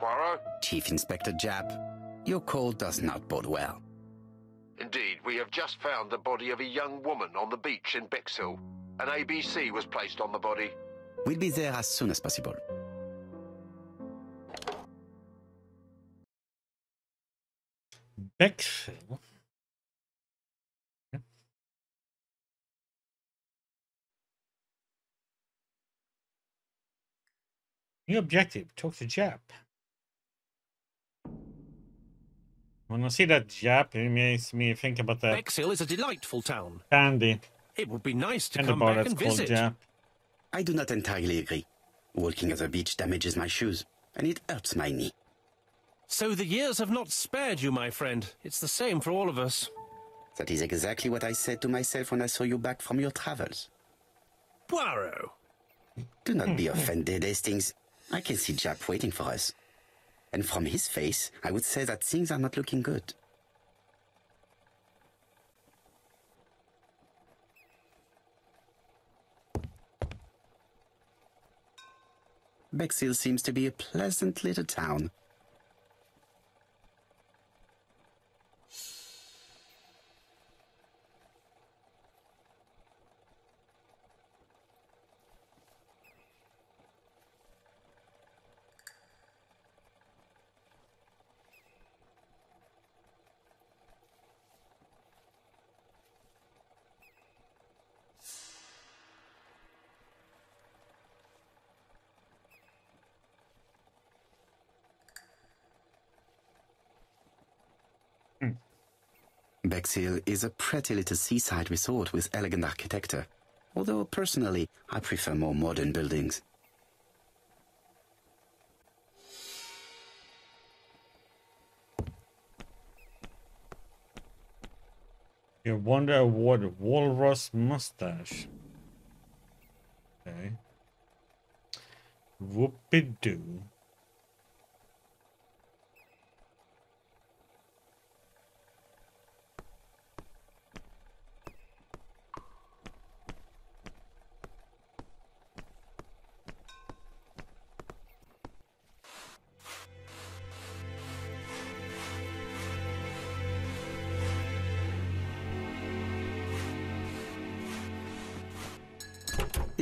Poirot? Chief Inspector Japp, your call does not bode well. Indeed, we have just found the body of a young woman on the beach in Bexhill. An ABC was placed on the body. We'll be there as soon as possible. Bexhill. New objective, talk to Japp. When I see that Japp, it makes me think about that Bexhill is a delightful town. candy. It would be nice to And come back and visit. Japp. I do not entirely agree. Walking on the beach damages my shoes, and it hurts my knee. So the years have not spared you, my friend. It's the same for all of us. That is exactly what I said to myself when I saw you back from your travels. Poirot. Do not be offended, Hastings. I can see Japp waiting for us. And from his face, I would say that things are not looking good. Bexhill seems to be a pleasant little town. Bexhill is a pretty little seaside resort with elegant architecture, although personally I prefer more modern buildings. You Wonder Award Walrus Mustache. Okay. Whoopie doo.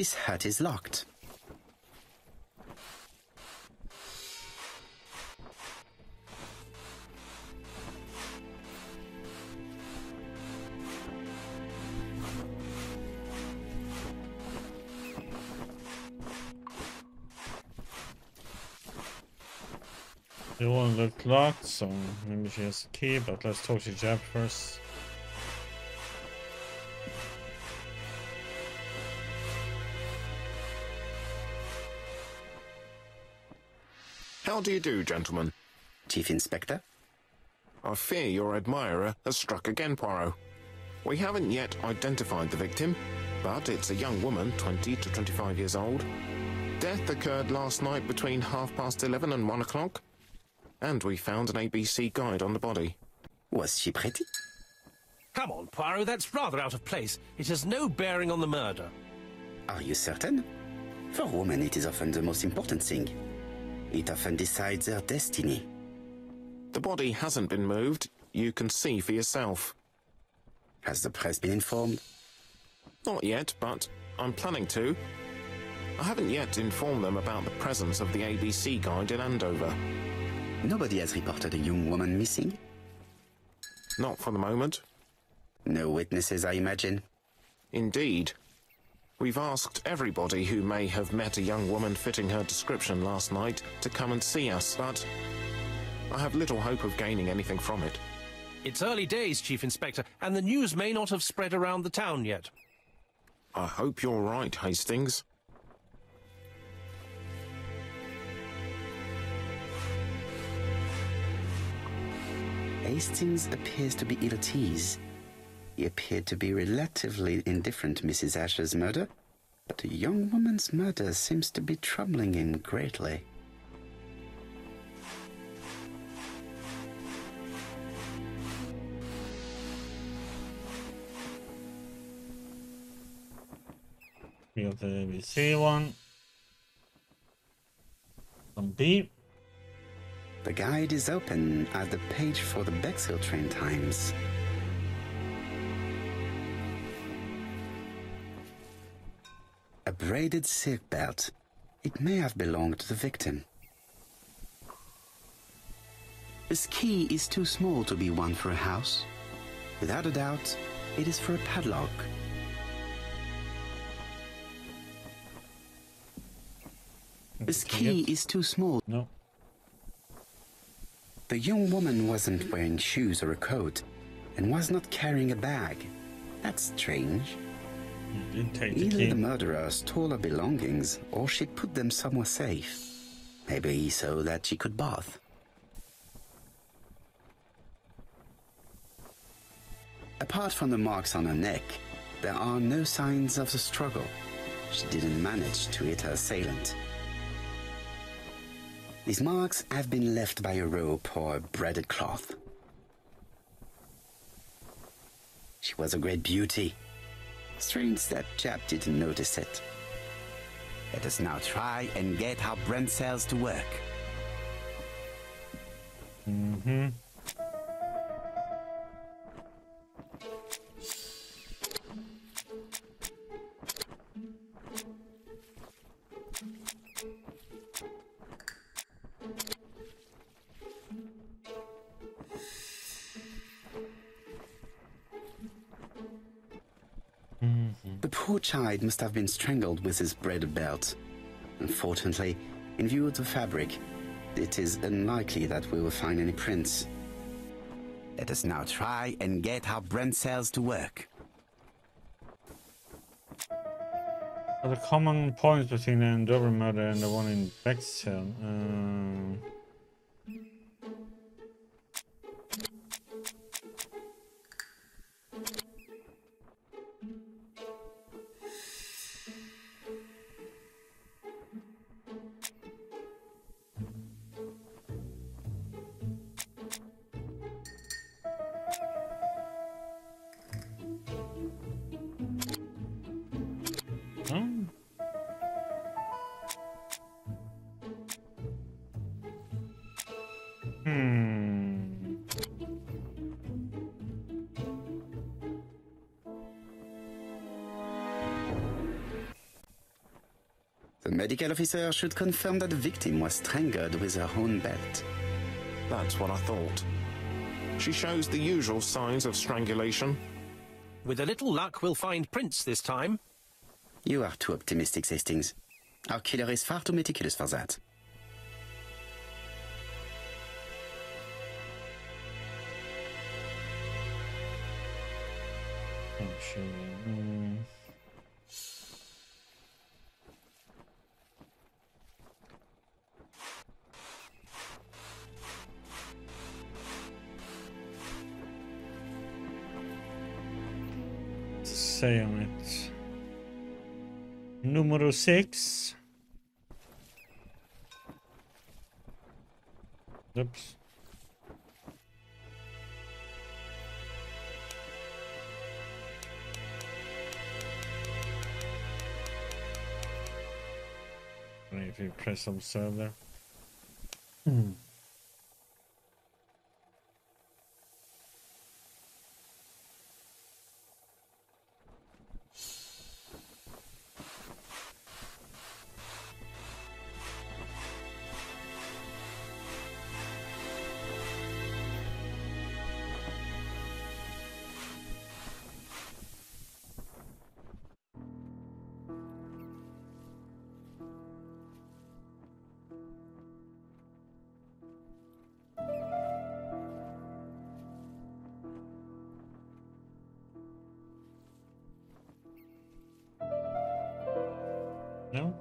This hut is locked. The one looked locked, so maybe she has a key, but let's talk to Japp first. Do you do, gentlemen? Chief Inspector? I fear your admirer has struck again, Poirot. We haven't yet identified the victim, but it's a young woman, 20 to 25 years old. Death occurred last night between half past 11 and 1 o'clock. And we found an ABC guide on the body. Was she pretty? Come on, Poirot, that's rather out of place. It has no bearing on the murder. Are you certain? For women, it is often the most important thing. It often decides their destiny. The body hasn't been moved. You can see for yourself. Has the press been informed? Not yet, but I'm planning to. I haven't yet informed them about the presence of the ABC guide in Andover. Nobody has reported a young woman missing? Not for the moment. No witnesses, I imagine. Indeed. We've asked everybody who may have met a young woman fitting her description last night to come and see us, but I have little hope of gaining anything from it. It's early days, Chief Inspector, and the news may not have spread around the town yet. I hope you're right, Hastings. Hastings appears to be ill at ease. He appeared to be relatively indifferent to Mrs. Ascher's murder, but a young woman's murder seems to be troubling him greatly. We got the ABC one. Some beep. The guide is open at the page for the Bexhill train times. A braided silk belt. It may have belonged to the victim. This key is too small to be one for a house. Without a doubt, it is for a padlock. This key is too small. No. The young woman wasn't wearing shoes or a coat and was not carrying a bag. That's strange. You did take the Either key. the murderer stole her belongings or she put them somewhere safe. Maybe so that she could bath. Apart from the marks on her neck, there are no signs of the struggle. She didn't manage to hit her assailant. These marks have been left by a rope or a braided cloth. She was a great beauty. Strange that chap didn't notice it. Let us now try and get our brain cells to work. Mm-hmm. Poor child must have been strangled with his bread belt. Unfortunately, in view of the fabric, it is unlikely that we will find any prints. Let us now try and get our brain cells to work. The common points between the Dover murder and the one in Bexhill. Um, medical officer should confirm that the victim was strangled with her own belt. That's what I thought. She shows the usual signs of strangulation. With a little luck, we'll find prints this time. You are too optimistic, Hastings. Our killer is far too meticulous for that. Oh, shit. Say on it? Numero six. Oops. If you press observe there. Hmm. No?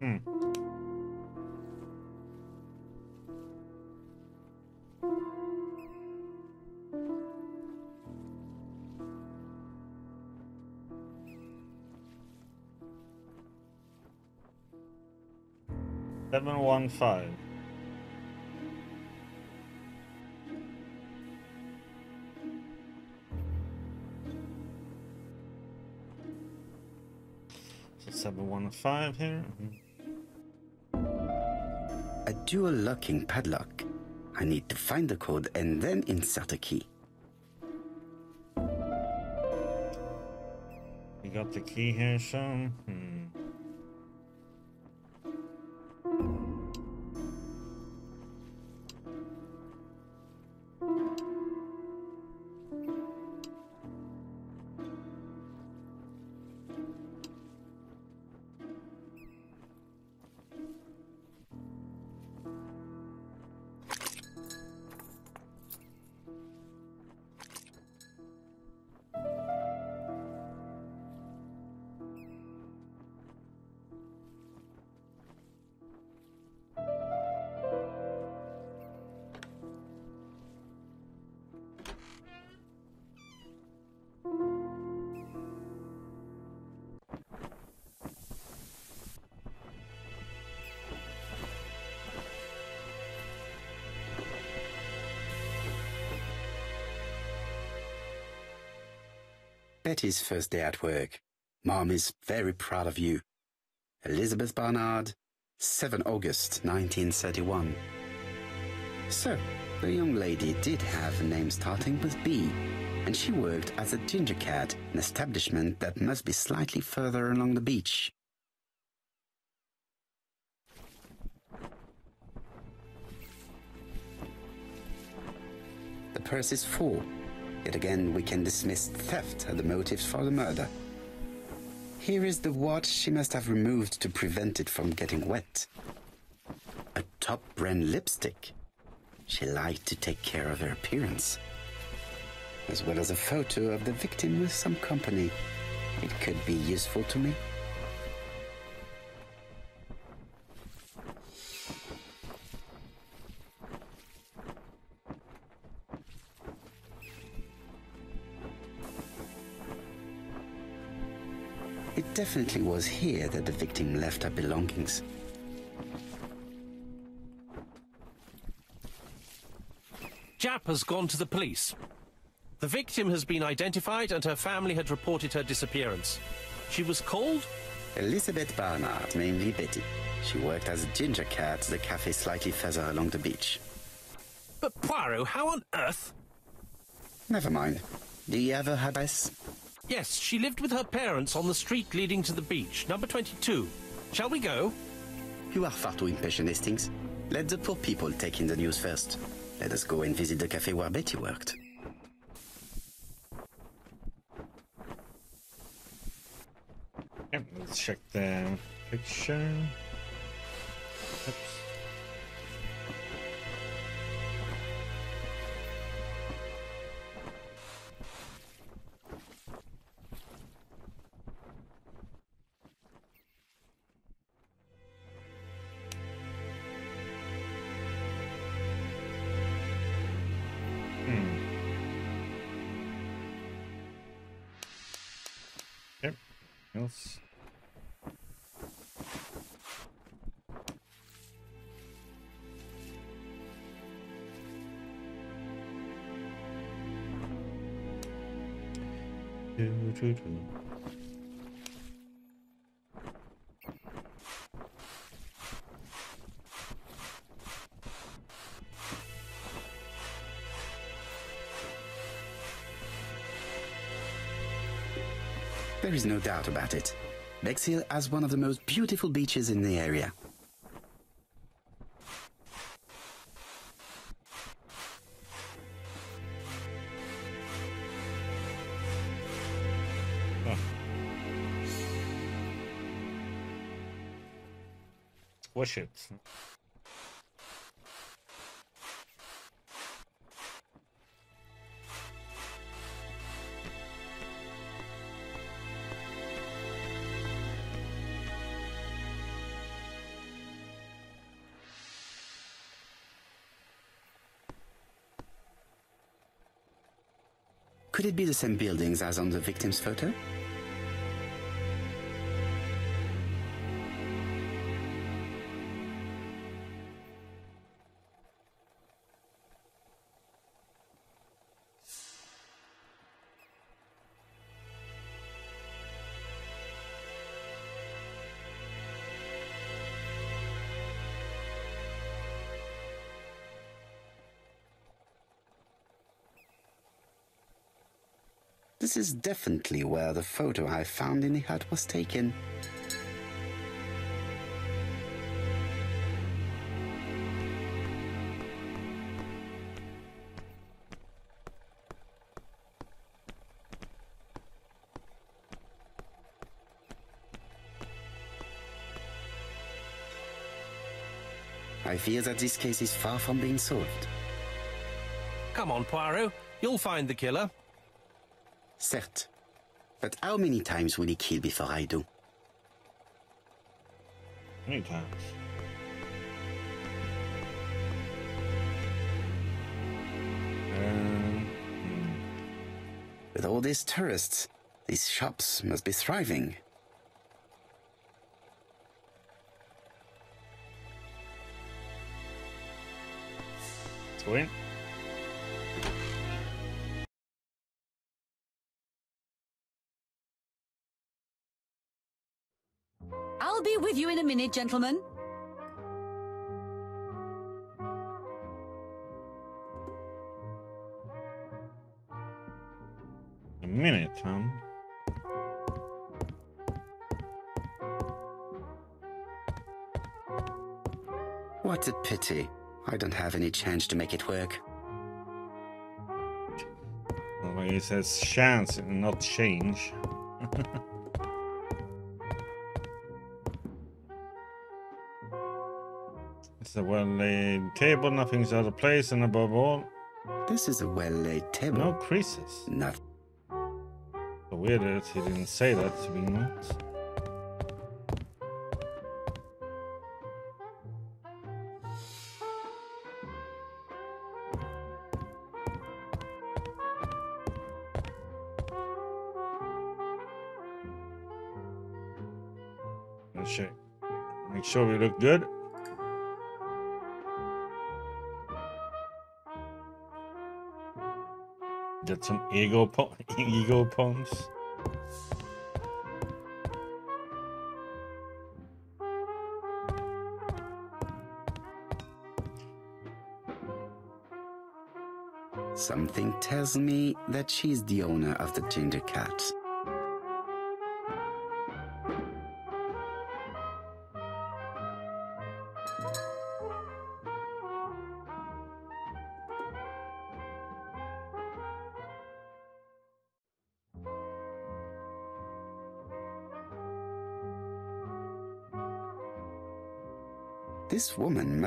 Hmm. Seven one five. So 715 here. A dual locking padlock. I need to find the code and then insert a key. We got the key here, so. Hmm. Betty's first day at work. Mom is very proud of you. Elizabeth Barnard, 7 August 1931. So, the young lady did have a name starting with B, and she worked as a ginger cat, an establishment that must be slightly further along the beach. The purse is full. Yet again, we can dismiss theft as the motives for the murder. Here is the watch she must have removed to prevent it from getting wet. A top brand lipstick. She liked to take care of her appearance. As well as a photo of the victim with some company. It could be useful to me. It definitely was here that the victim left her belongings. Japp has gone to the police. The victim has been identified and her family had reported her disappearance. She was called Elizabeth Barnard, namely Betty. She worked as a ginger cat at the cafe slightly further along the beach. But Poirot, how on earth? Never mind. Do you ever have address? Yes, she lived with her parents on the street leading to the beach, number 22. Shall we go? You are far too impatient, Hastings. Let the poor people take in the news first. Let us go and visit the cafe where Betty worked. Yep, let's check the picture. Do, do. There is no doubt about it. Bexhill has one of the most beautiful beaches in the area. Squish it. Could it be the same buildings as on the victim's photo? This is definitely where the photo I found in the hut was taken. I fear that this case is far from being solved. Come on, Poirot. You'll find the killer. Certes. But how many times will he kill before I do? Many times. Um, hmm. With all these tourists, these shops must be thriving. Let's a minute, gentlemen. A minute, huh? What a pity. I don't have any chance to make it work. Well, it says chance, not change. a well-laid table, nothing's out of place, and above all, This is a well-laid table. no creases. Nothing. So weird that he didn't say that to with. Let's. Make sure we look good. Some ego po- ego pumps. Something tells me that she's the owner of the ginger cat.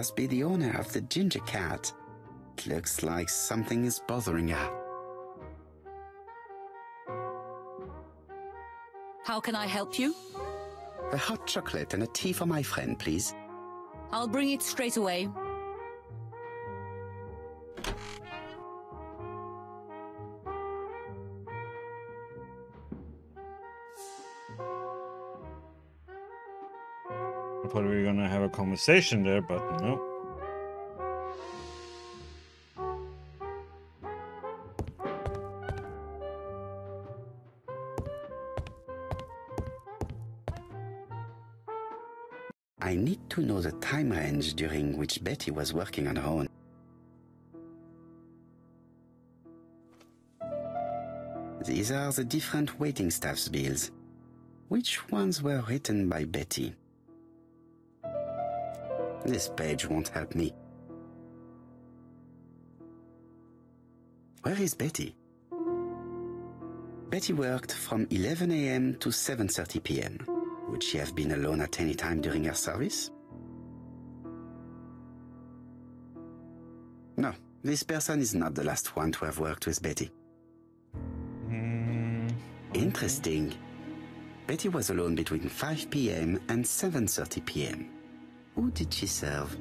Must be the owner of the ginger cat. It looks like something is bothering her. How can I help you? A hot chocolate and a tea for my friend, please. I'll bring it straight away. Thought we were gonna have a conversation there, but no. I need to know the time range during which Betty was working on her own. These are the different waiting staff's bills. Which ones were written by Betty? This page won't help me. Where is Betty? Betty worked from 11 a.m. to 7.30 p.m. Would she have been alone at any time during her service? No, this person is not the last one to have worked with Betty. Mm, Interesting. Betty was alone between 5 p.m. and 7.30 p.m. Who did she serve?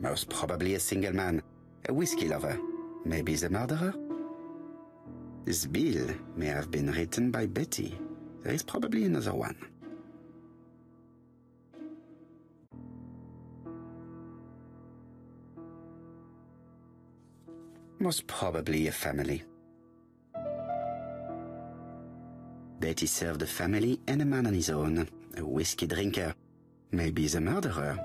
Most probably a single man, a whiskey lover, maybe the murderer. This bill may have been written by Betty. There is probably another one. Most probably a family. Betty served a family and a man on his own, a whiskey drinker, maybe the murderer.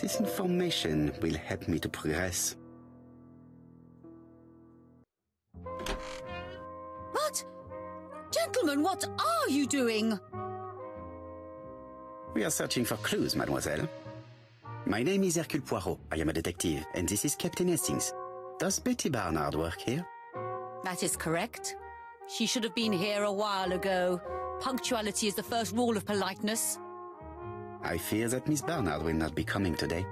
This information will help me to progress. Gentlemen, what are you doing? We are searching for clues, mademoiselle. My name is Hercule Poirot. I am a detective, and this is Captain Hastings. Does Betty Barnard work here? That is correct. She should have been here a while ago. Punctuality is the first rule of politeness. I fear that Miss Barnard will not be coming today.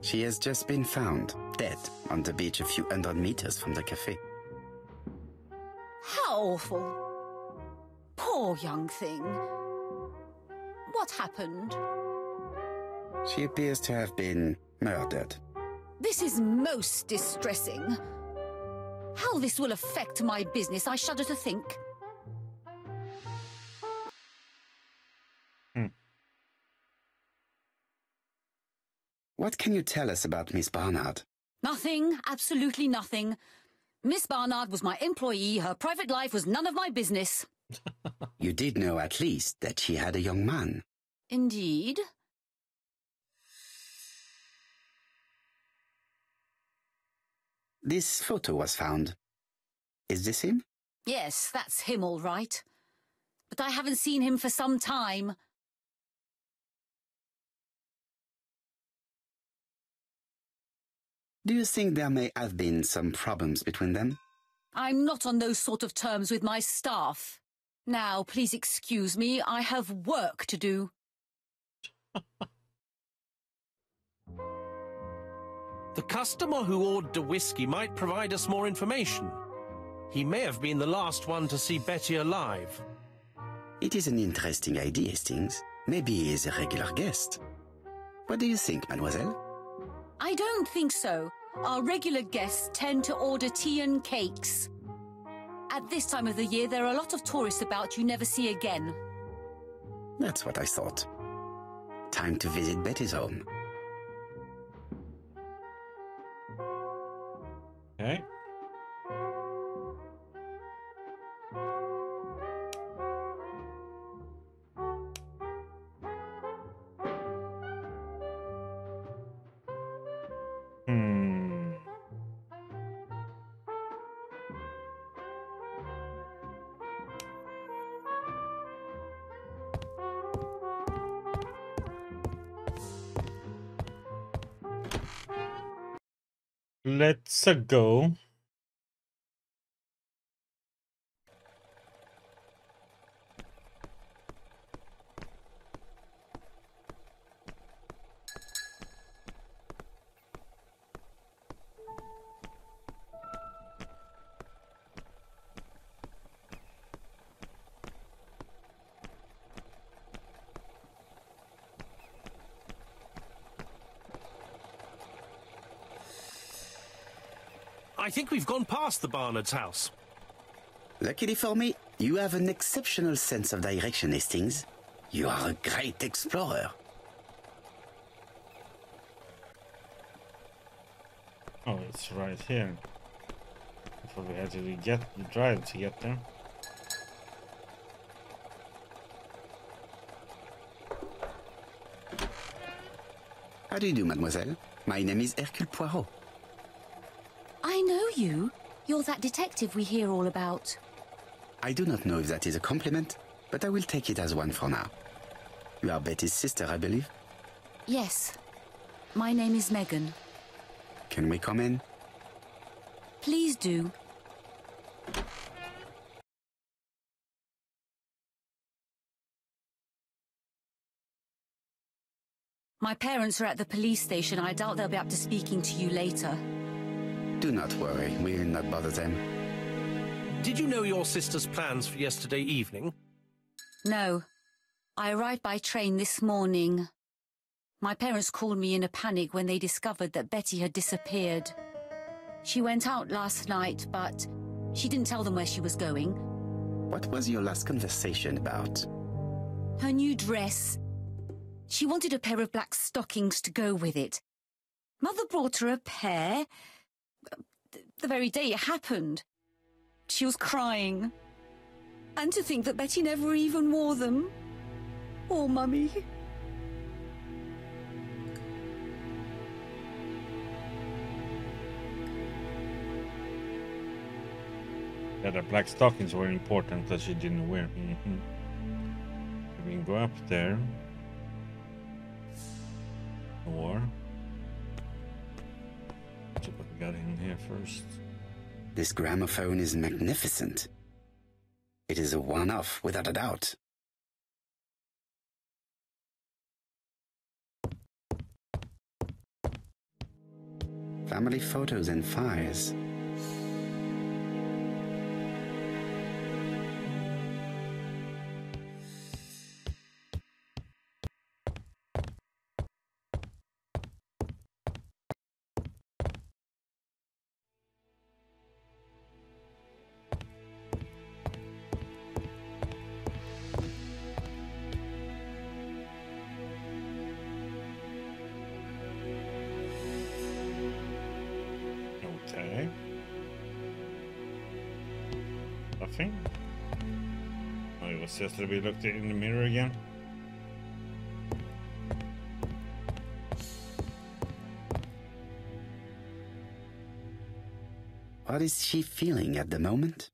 She has just been found, dead, on the beach a few hundred meters from the cafe. How awful. Poor young thing. What happened? She appears to have been murdered. This is most distressing. How this will affect my business, I shudder to think. Hmm. What can you tell us about Miss Barnard? Nothing, absolutely nothing. Miss Barnard was my employee. Her private life was none of my business. You did know at least that she had a young man. Indeed. This photo was found. Is this him? Yes, that's him all right. But I haven't seen him for some time. Do you think there may have been some problems between them? I'm not on those sort of terms with my staff. Now, please excuse me, I have work to do. The customer who ordered the whiskey might provide us more information. He may have been the last one to see Betty alive. It is an interesting idea, Hastings. Maybe he is a regular guest. What do you think, mademoiselle? I don't think so. Our regular guests tend to order tea and cakes. At this time of the year, there are a lot of tourists about you never see again. That's what I thought. Time to visit Betty's home. Okay. Let's uh, go. Past the Barnard's house. Luckily for me, you have an exceptional sense of direction, Hastings. You are a great explorer. Oh, it's right here. I thought we had to get the drive to get there. How do you do, mademoiselle? My name is Hercule Poirot. I know you. You're that detective we hear all about. I do not know if that is a compliment, but I will take it as one for now. You are Betty's sister, I believe. Yes. My name is Megan. Can we come in? Please do. My parents are at the police station. I doubt they'll be up to speaking to you later. Do not worry, we will not bother them. Did you know your sister's plans for yesterday evening? No. I arrived by train this morning. My parents called me in a panic when they discovered that Betty had disappeared. She went out last night, but she didn't tell them where she was going. What was your last conversation about? Her new dress. She wanted a pair of black stockings to go with it. Mother brought her a pair. The very day it happened. She was crying. And to think that Betty never even wore them. Oh, Mummy. Yeah, the black stockings were important that she didn't wear. Mm-hmm. We can go up there. Or got in here first. This gramophone is magnificent. It is a one-off, without a doubt. Family photos and fires. Was just that we looked in the mirror again. What is she feeling at the moment?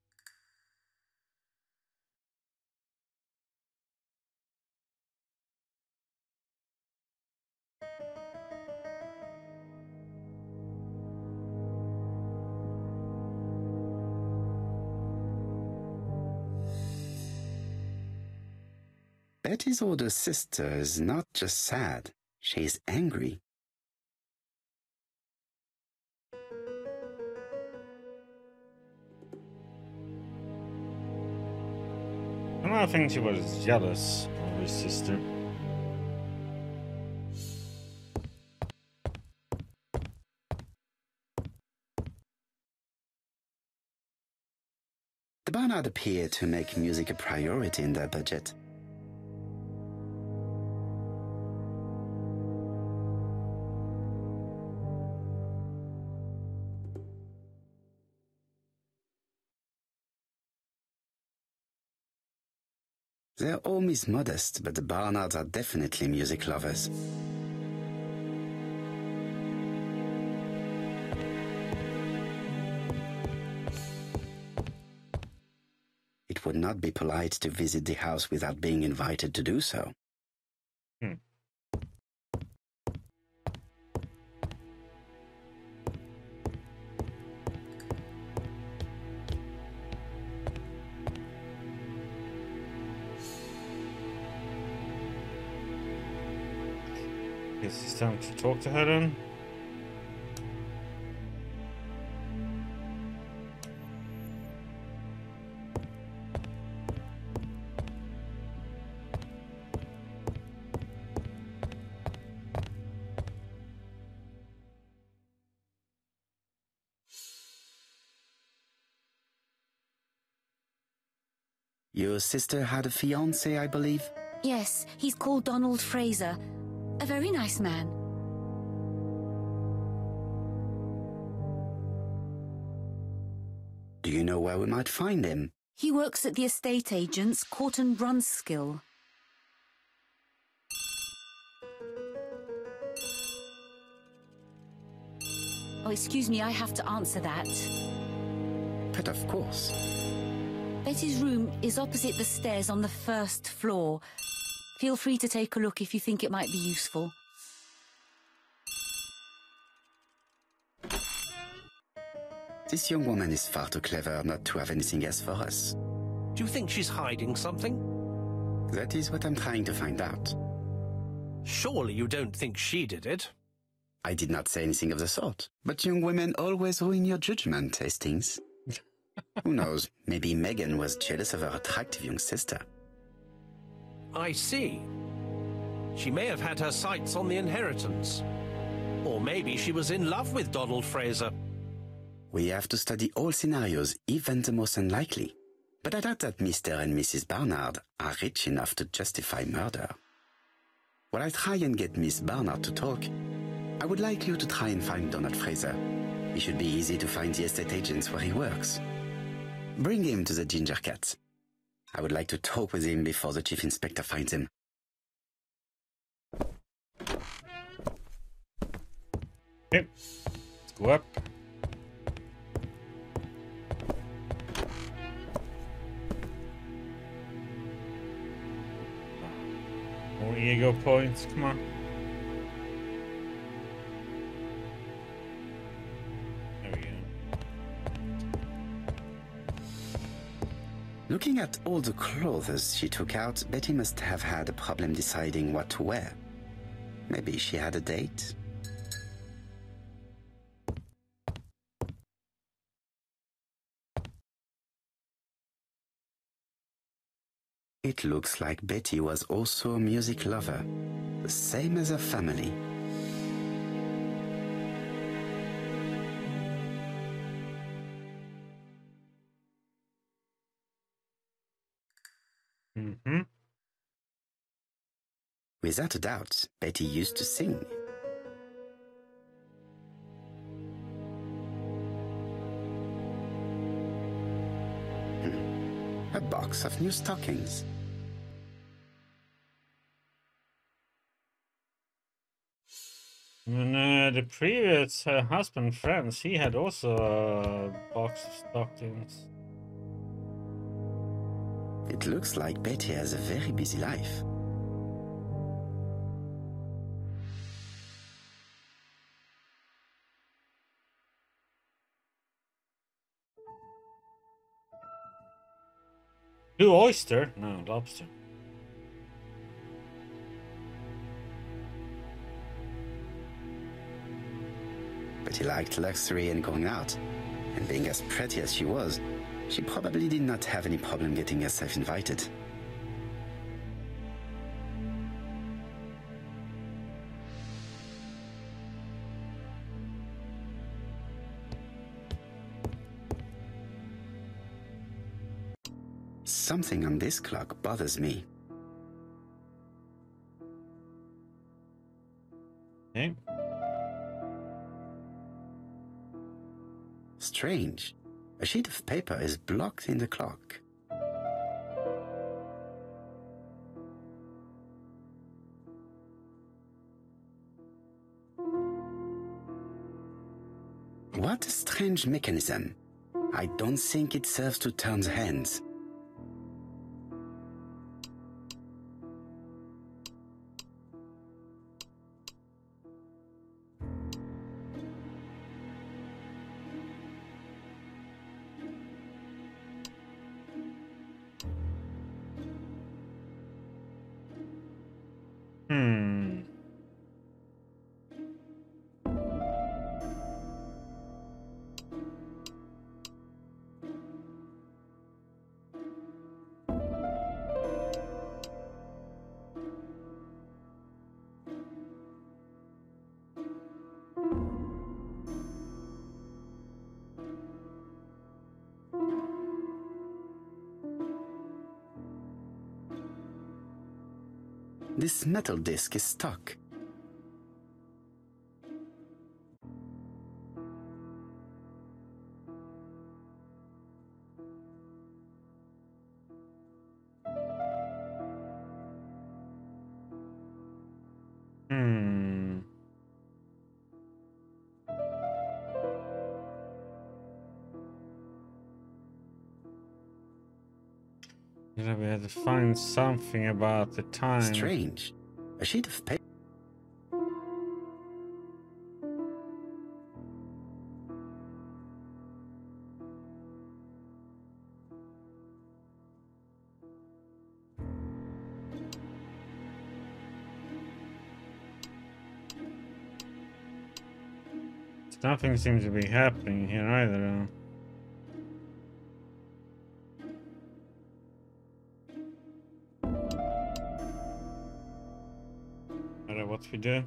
Betty's older sister is not just sad, she is angry. And I think she was jealous of her sister. The Barnard appear to make music a priority in their budget. Their home is modest, but the Barnards are definitely music lovers. It would not be polite to visit the house without being invited to do so. Hmm. It's time to talk to Helen. Your sister had a fiance, I believe? Yes, he's called Donald Fraser. A very nice man. Do you know where we might find him? He works at the estate agent's Court and Brunskill. Oh, excuse me, I have to answer that. But of course. Betty's room is opposite the stairs on the first floor. Feel free to take a look if you think it might be useful. This young woman is far too clever not to have anything else for us. Do you think she's hiding something? That is what I'm trying to find out. Surely you don't think she did it? I did not say anything of the sort. But young women always ruin your judgment, Hastings. Who knows? Maybe Megan was jealous of her attractive young sister. I see. She may have had her sights on the inheritance. Or maybe she was in love with Donald Fraser. We have to study all scenarios, even the most unlikely. But I doubt that Mr. and Mrs. Barnard are rich enough to justify murder. While I try and get Miss Barnard to talk, I would like you to try and find Donald Fraser. It should be easy to find the estate agents where he works. Bring him to the Ginger Cat. I would like to talk with him before the Chief Inspector finds him. Okay, let's go up. More ego points, come on. Looking at all the clothes she took out, Betty must have had a problem deciding what to wear. Maybe she had a date? It looks like Betty was also a music lover, the same as her family. Mm-hmm. Without a doubt, Betty used to sing. Hmm. A box of new stockings. And uh, the previous uh, husband, Franz, he had also a box of stockings. It looks like Betty has a very busy life. Blue oyster? No, lobster. Betty liked luxury and going out. And being as pretty as she was, she probably did not have any problem getting herself invited. Something on this clock bothers me. Okay. Strange. A sheet of paper is blocked in the clock. What a strange mechanism. I don't think it serves to turn the hands. This metal disc is stuck. Find something about the time. Strange. A sheet of paper. Nothing seems to be happening here either. though. We do.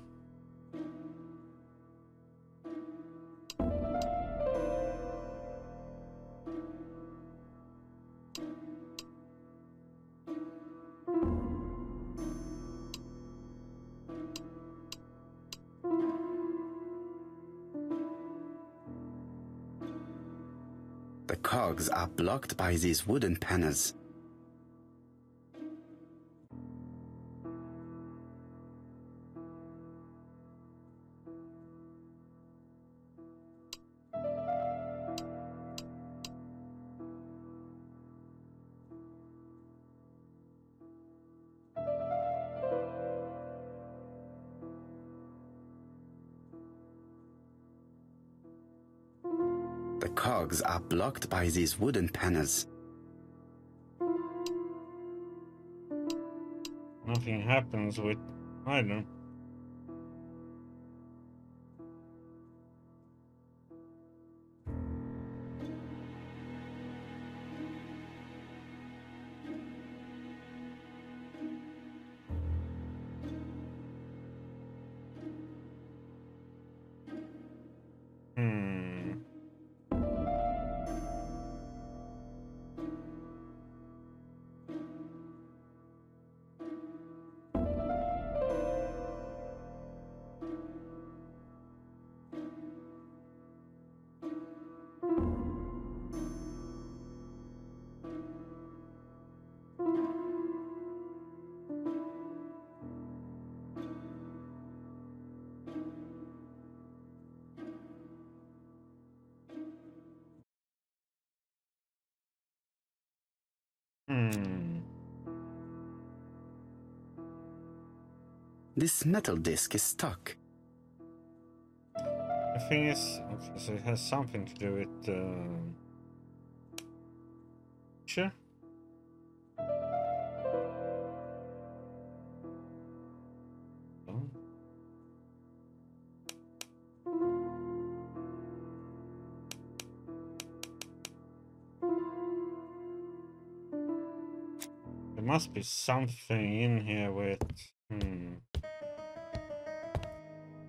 The cogs are blocked by these wooden panels. Blocked by these wooden panels. Nothing happens with either. Hmm. This metal disc is stuck. The thing is, okay, so it has something to do with. Uh... Sure. Must be something in here with. Hmm.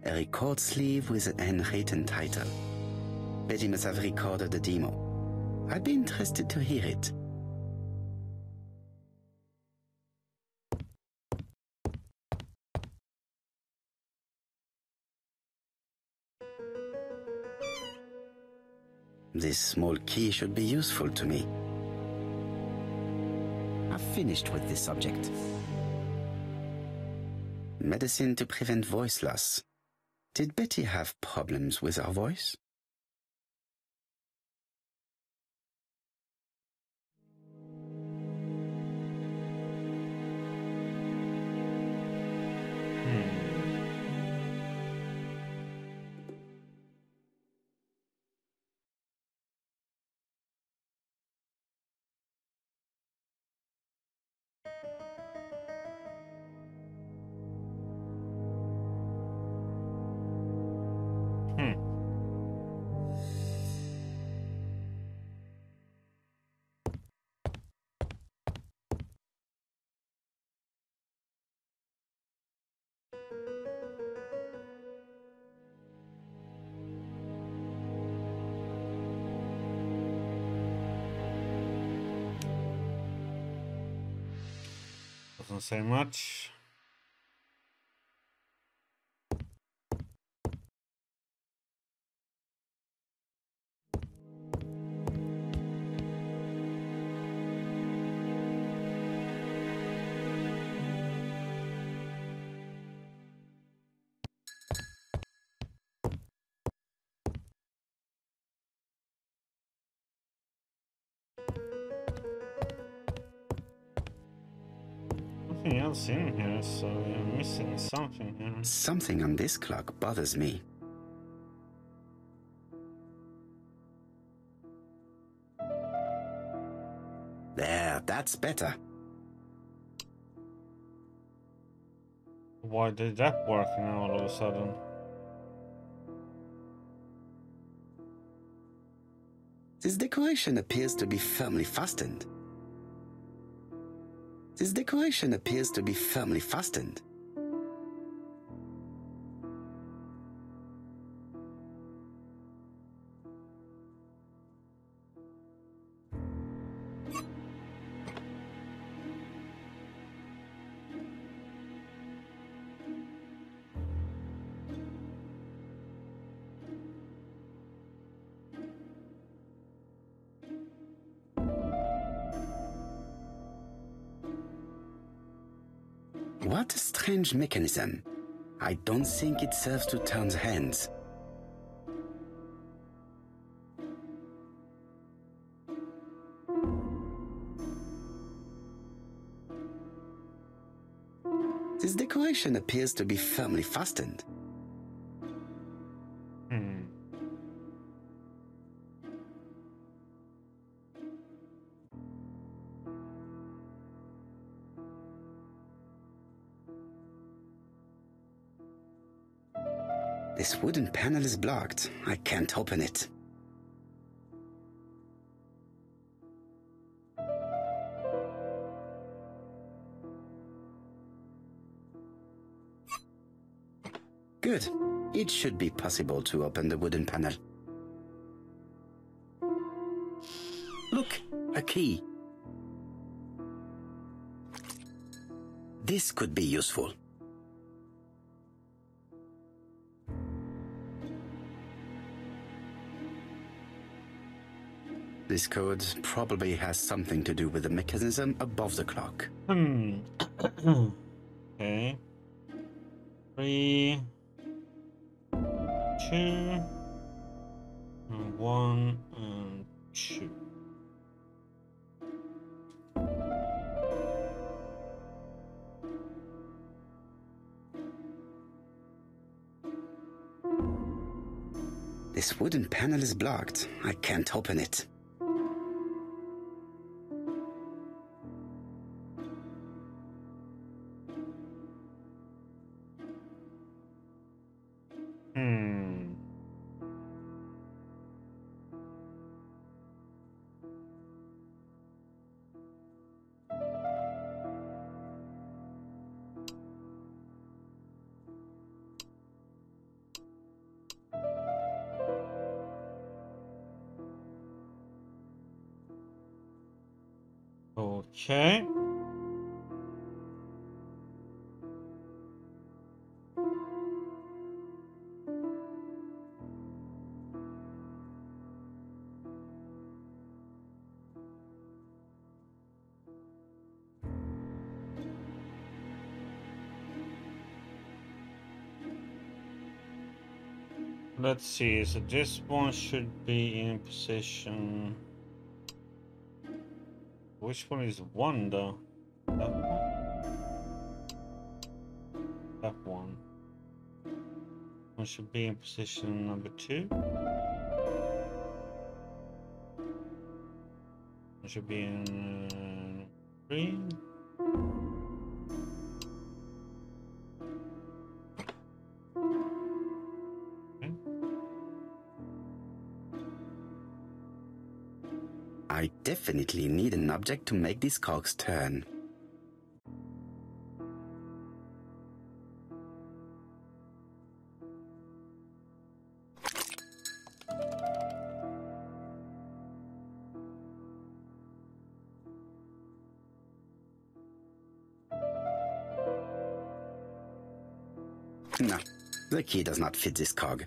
A record sleeve with an written title. Betty must have recorded the demo. I'd be interested to hear it. This small key should be useful to me. I've finished with this subject. Medicine to prevent voice loss. Did Betty have problems with her voice? Doesn't much. In here, so you're missing something here. Something on this clock bothers me. There, that's better. Why did that work now all of a sudden? This decoration appears to be firmly fastened. This decoration appears to be firmly fastened. Strange mechanism. I don't think it serves to turn the hands. This decoration appears to be firmly fastened. Panel is blocked. I can't open it. Good. It should be possible to open the wooden panel. Look, a key. This could be useful. This code probably has something to do with the mechanism above the clock. Hmm. okay. Three, two, one, and two. This wooden panel is blocked. I can't open it. Okay. Let's see, so this one should be in position. Which one is one though? That one? That one. One should be in position number two. One should be in uh, three. Definitely need an object to make these cogs turn. No, the key does not fit this cog.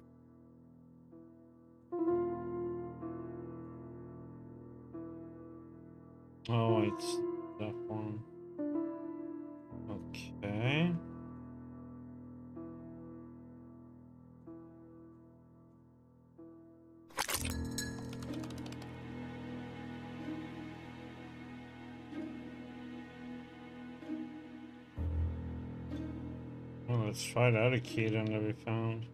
Key then that we found.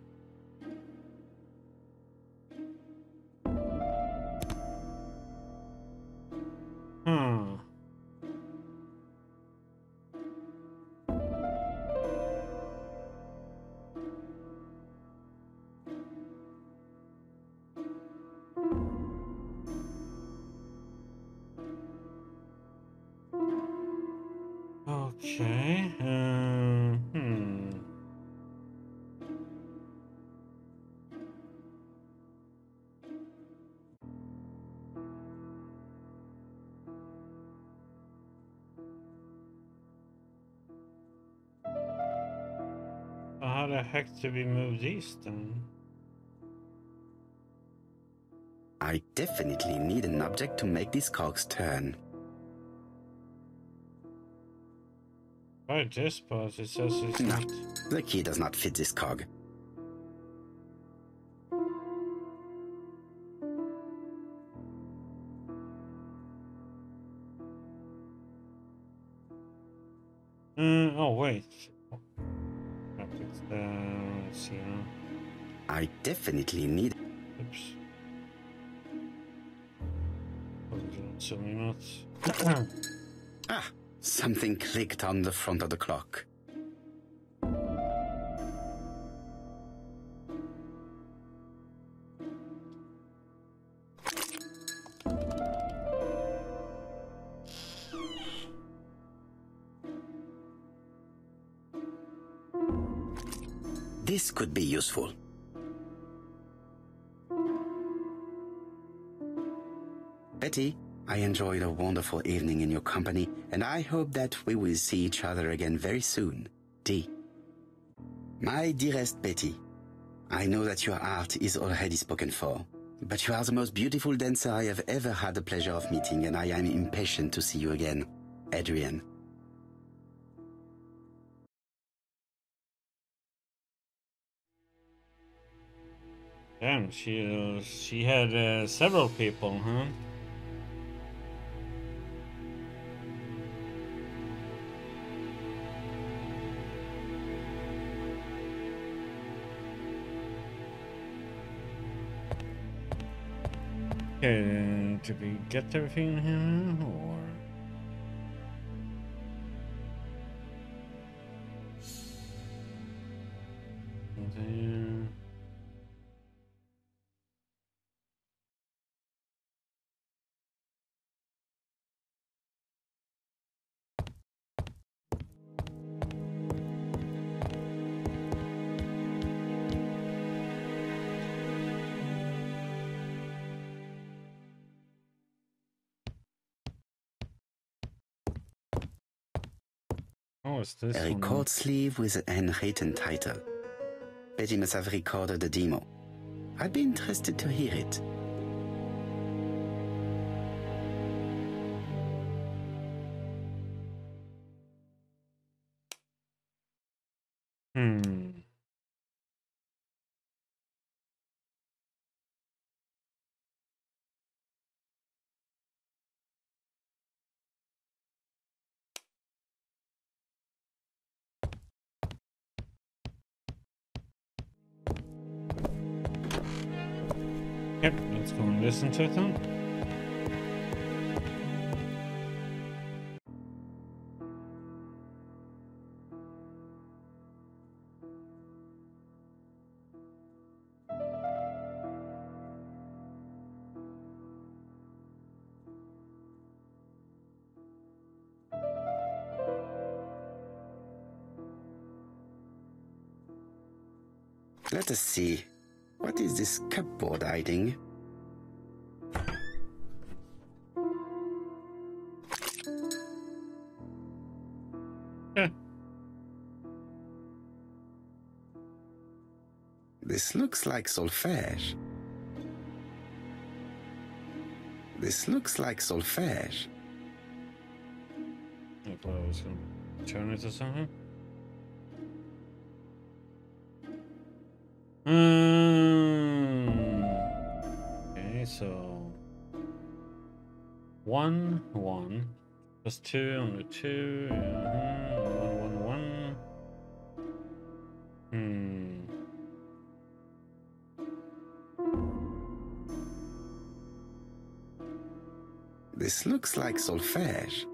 Heck do we move these then? I definitely need an object to make these cogs turn. Tried this, but it says it's No, not. the key does not fit this cog. Uh, oh wait. It's, uh, let's see now. I definitely need. Oops. Zooming nuts. Ah, something clicked on the front of the clock. Could be useful. Betty, I enjoyed a wonderful evening in your company, and I hope that we will see each other again very soon. D. My dearest Betty, I know that your art is already spoken for, but you are the most beautiful dancer I have ever had the pleasure of meeting, and I am impatient to see you again. Adrian. Damn, she uh, she had uh, several people, huh? Okay, did we get everything here, or? This A one. record sleeve with a handwritten title. Betty must have recorded the demo. I'd be interested to hear it. Listen to. Let us see. What is this cupboard hiding? Looks like solfège. This looks like solfège. I thought I was gonna turn it to something. Hmm. Okay, so one one plus two on the two. Like solfège.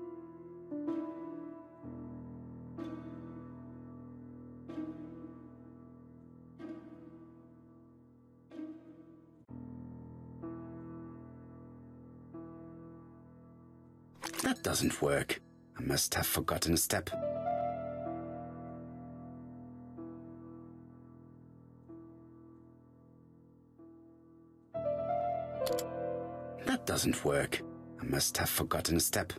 That doesn't work. I must have forgotten a step. That doesn't work. I must have forgotten a step.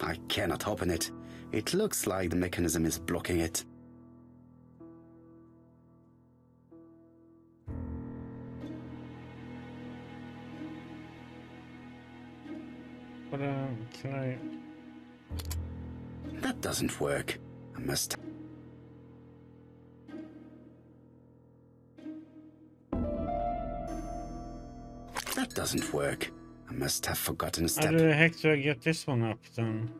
I cannot open it. It looks like the mechanism is blocking it. But, um, can I... That doesn't work. I must. That doesn't work. I must have forgotten a How step. the heck do I get this one up then?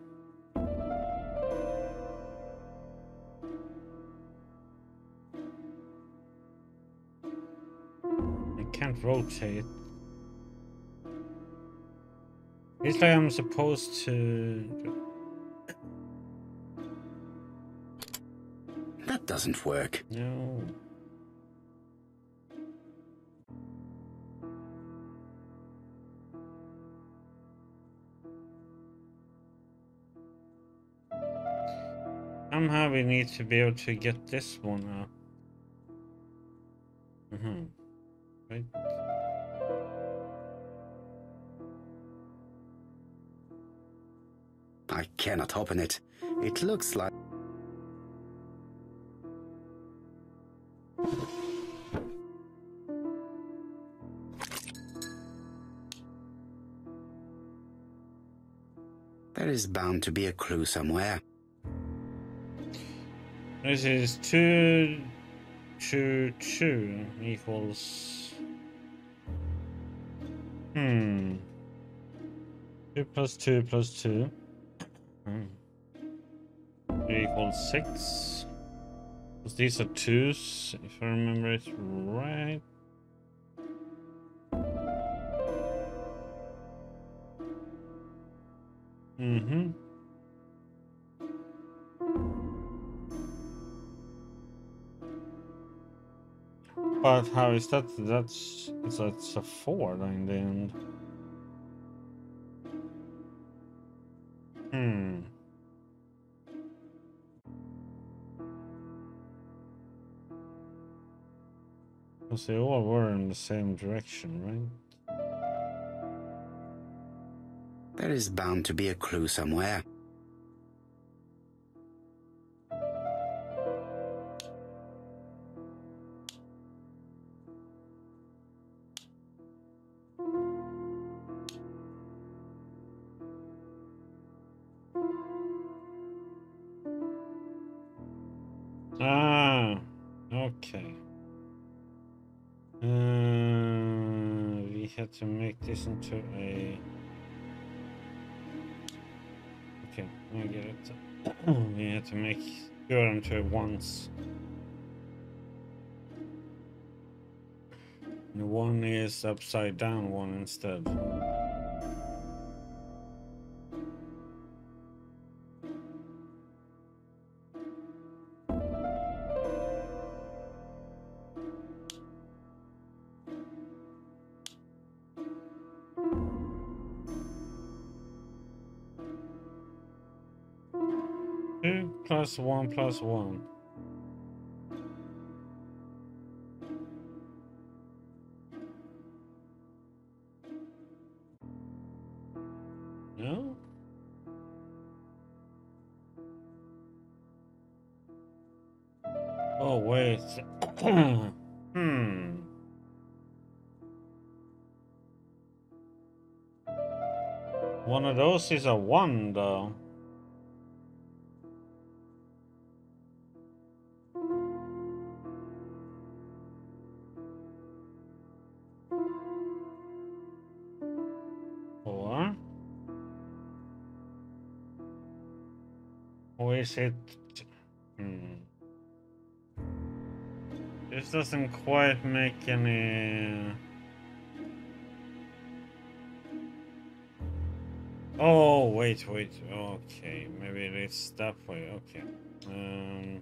I can't rotate. It's like I'm supposed to. Doesn't work. No. Somehow we need to be able to get this one up. Mm-hmm. Right. I cannot open it. It looks like. There is bound to be a clue somewhere. This is two, two, two equals. Hmm. Two plus two plus two. Hmm. Equals six. these are twos, if I remember it right. Mm-hmm. But how is that? That's that's a four in the end. Hmm. Because they all were in the same direction, right? There is bound to be a clue somewhere. Ah, okay. Uh, we had to make this into a. I get it. we had to make go into a once. The one is upside down one instead. Plus one plus one. No? Oh, wait. hmm. One of those is a one, though. It... Hmm. This doesn't quite make any... Oh, wait, wait. Okay, maybe it's that way. Okay. Um...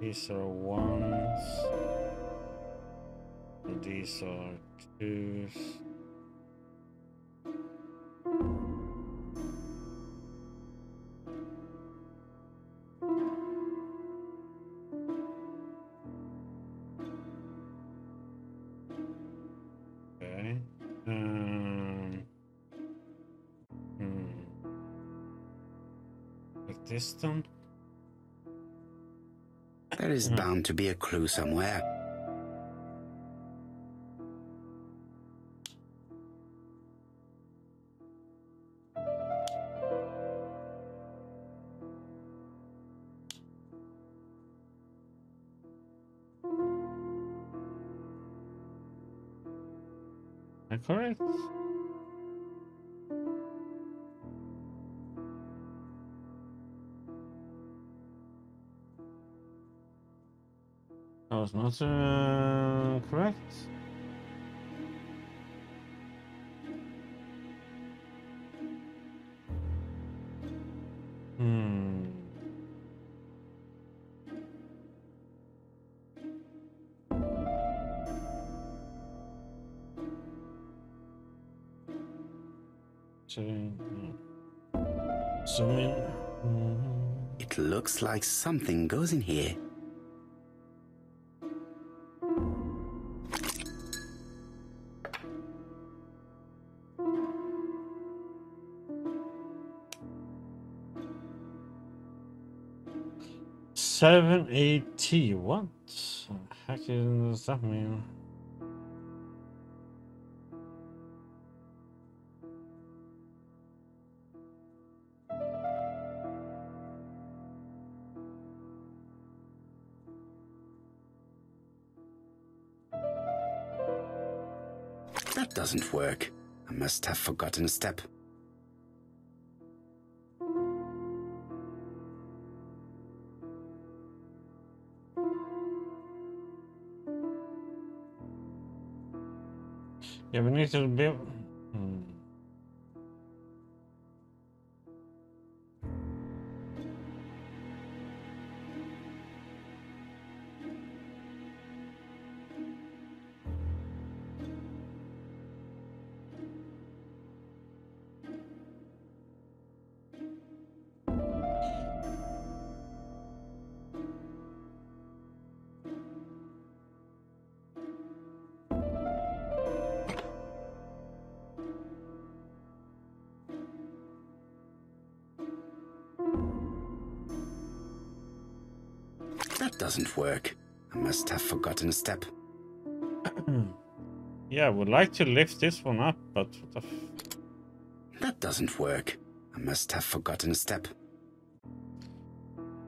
These are ones. These are Okay. Um. Hmm. This? There There is bound to be a clue somewhere. Correct? That was not uh, correct. Like something goes in here. Seven eighty. What the heck does that mean? Doesn't work. I must have forgotten a step. Yeah, we need to be. Doesn't work. I must have forgotten a step. Yeah, I would like to lift this one up, but what the f- That doesn't work. I must have forgotten a step.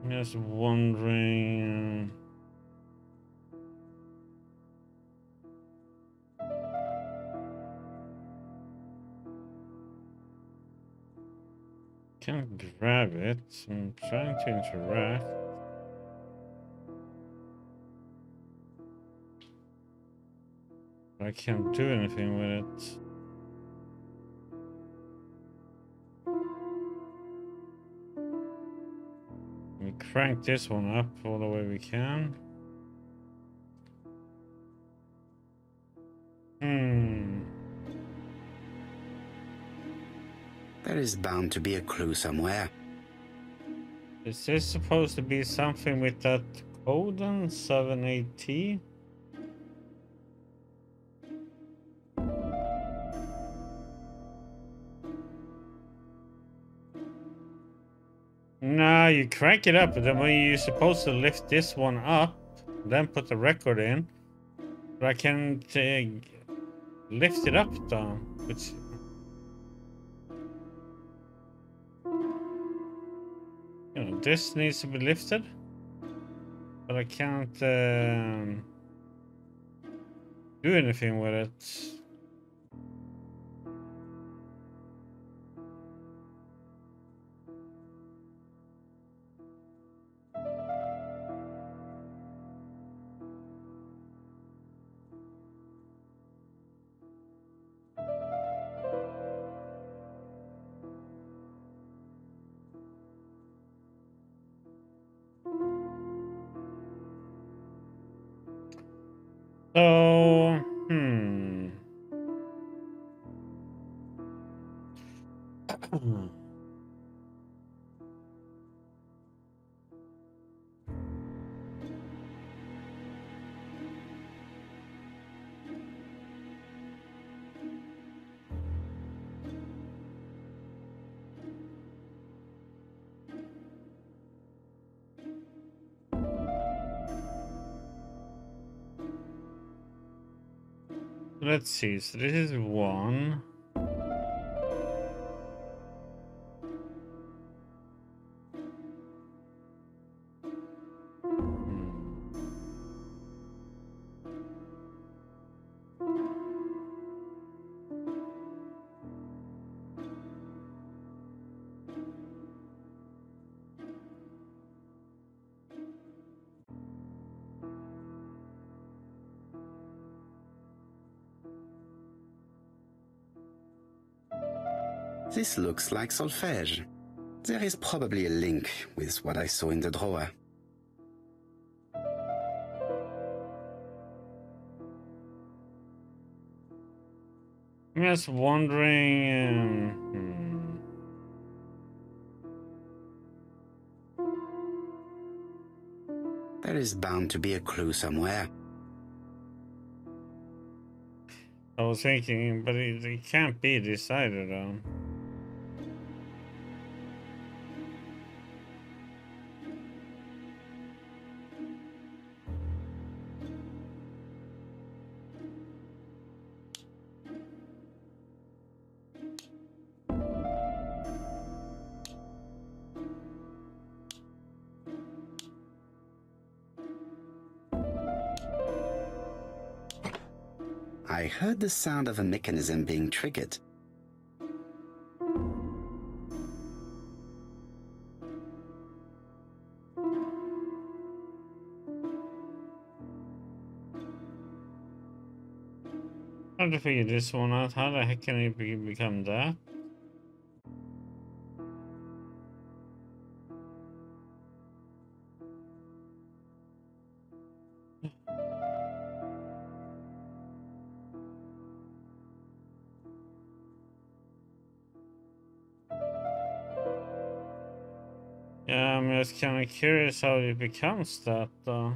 I'm just wondering. Uh, Can't grab it. I'm trying to interact. I can't do anything with it. We crank this one up all the way we can. Hmm. There is bound to be a clue somewhere. Is this supposed to be something with that code then? 78T? You crank it up, then when you're supposed to lift this one up, then put the record in. But I can't uh, lift it up though, which you know, this needs to be lifted, but I can't um, do anything with it. Let's see. So this is one. This looks like solfège. There is probably a link with what I saw in the drawer. I'm just wondering. Um, hmm. There is bound to be a clue somewhere. I was thinking, but it, it can't be decided though. The sound of a mechanism being triggered. How to figure this one out? How the heck can it be become that? I'm curious how it becomes that though.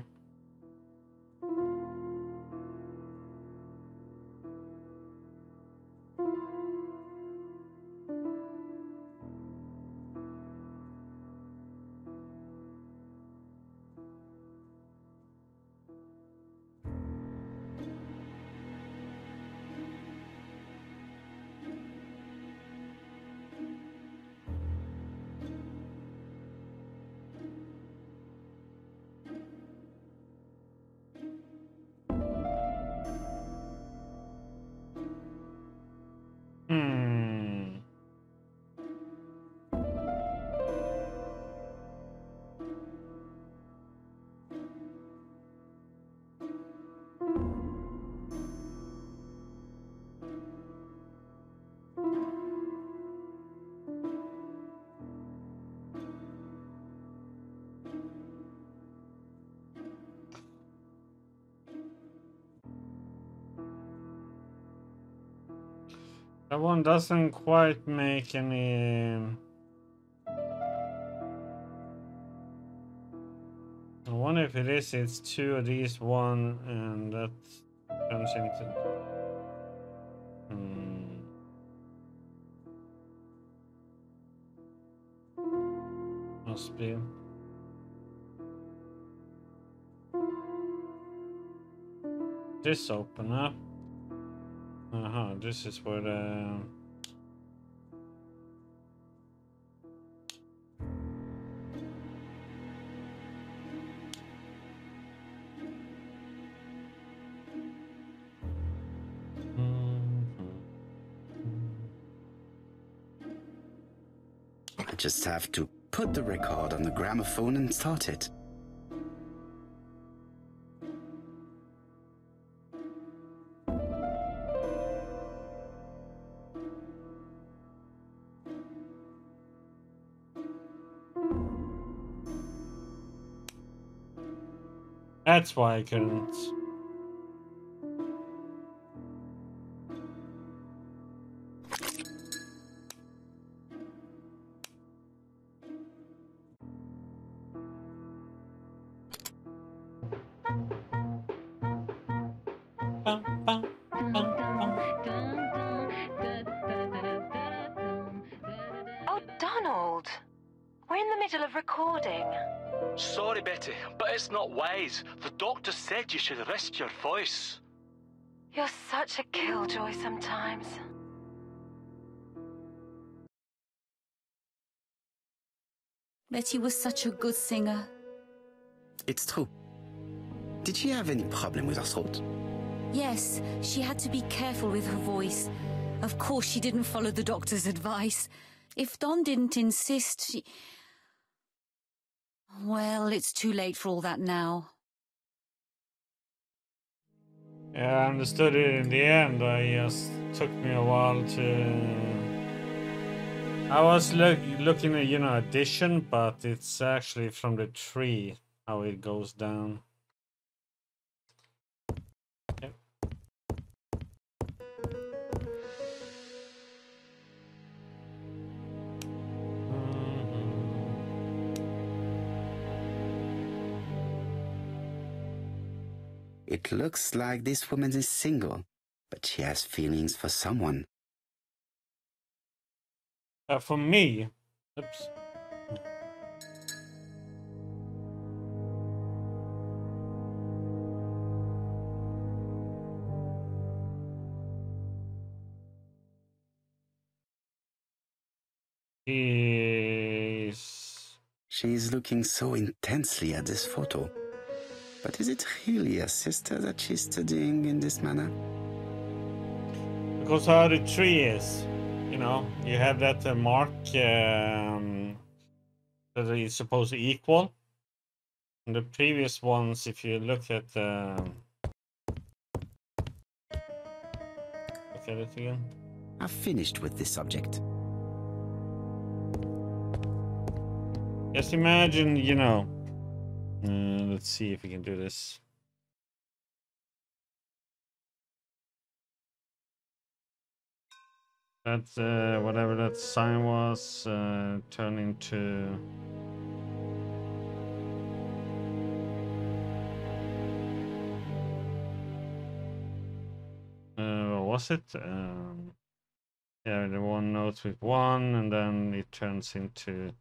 One doesn't quite make any... I wonder if it is, it's two of these one and that turns into... Hmm. Must be. This open up. Uh-huh, this is what, the... I just have to put the record on the gramophone and start it. That's why I couldn't. Said you should rest your voice. You're such a killjoy sometimes. Betty was such a good singer. It's true. Did she have any problem with her throat? Yes, she had to be careful with her voice. Of course, she didn't follow the doctor's advice. If Don didn't insist, she... Well, it's too late for all that now. Yeah, I understood it in the end. I just took me a while to. I was look, looking at you know addition, but it's actually from the tree how it goes down. It looks like this woman is single, but she has feelings for someone. Uh, for me, oops. Is She's looking so intensely at this photo. But is it really a sister that she's studying in this manner? because how the tree is, you know, you have that uh, mark um, that is supposed to equal. And the previous ones, if you look at um look at it again. I've finished with this subject. Just imagine, you know. Uh, let's see if we can do this. That's uh, whatever that sign was uh, turned into. Uh, what was it? Um, yeah, the one note with one, and then it turns into.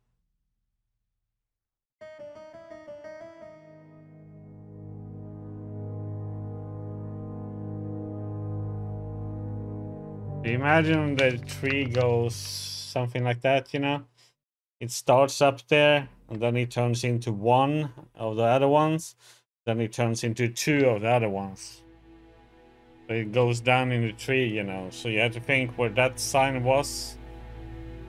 Imagine the tree goes something like that, you know? It starts up there, and then it turns into one of the other ones, then it turns into two of the other ones. It goes down in the tree, you know. So you have to think where that sign was.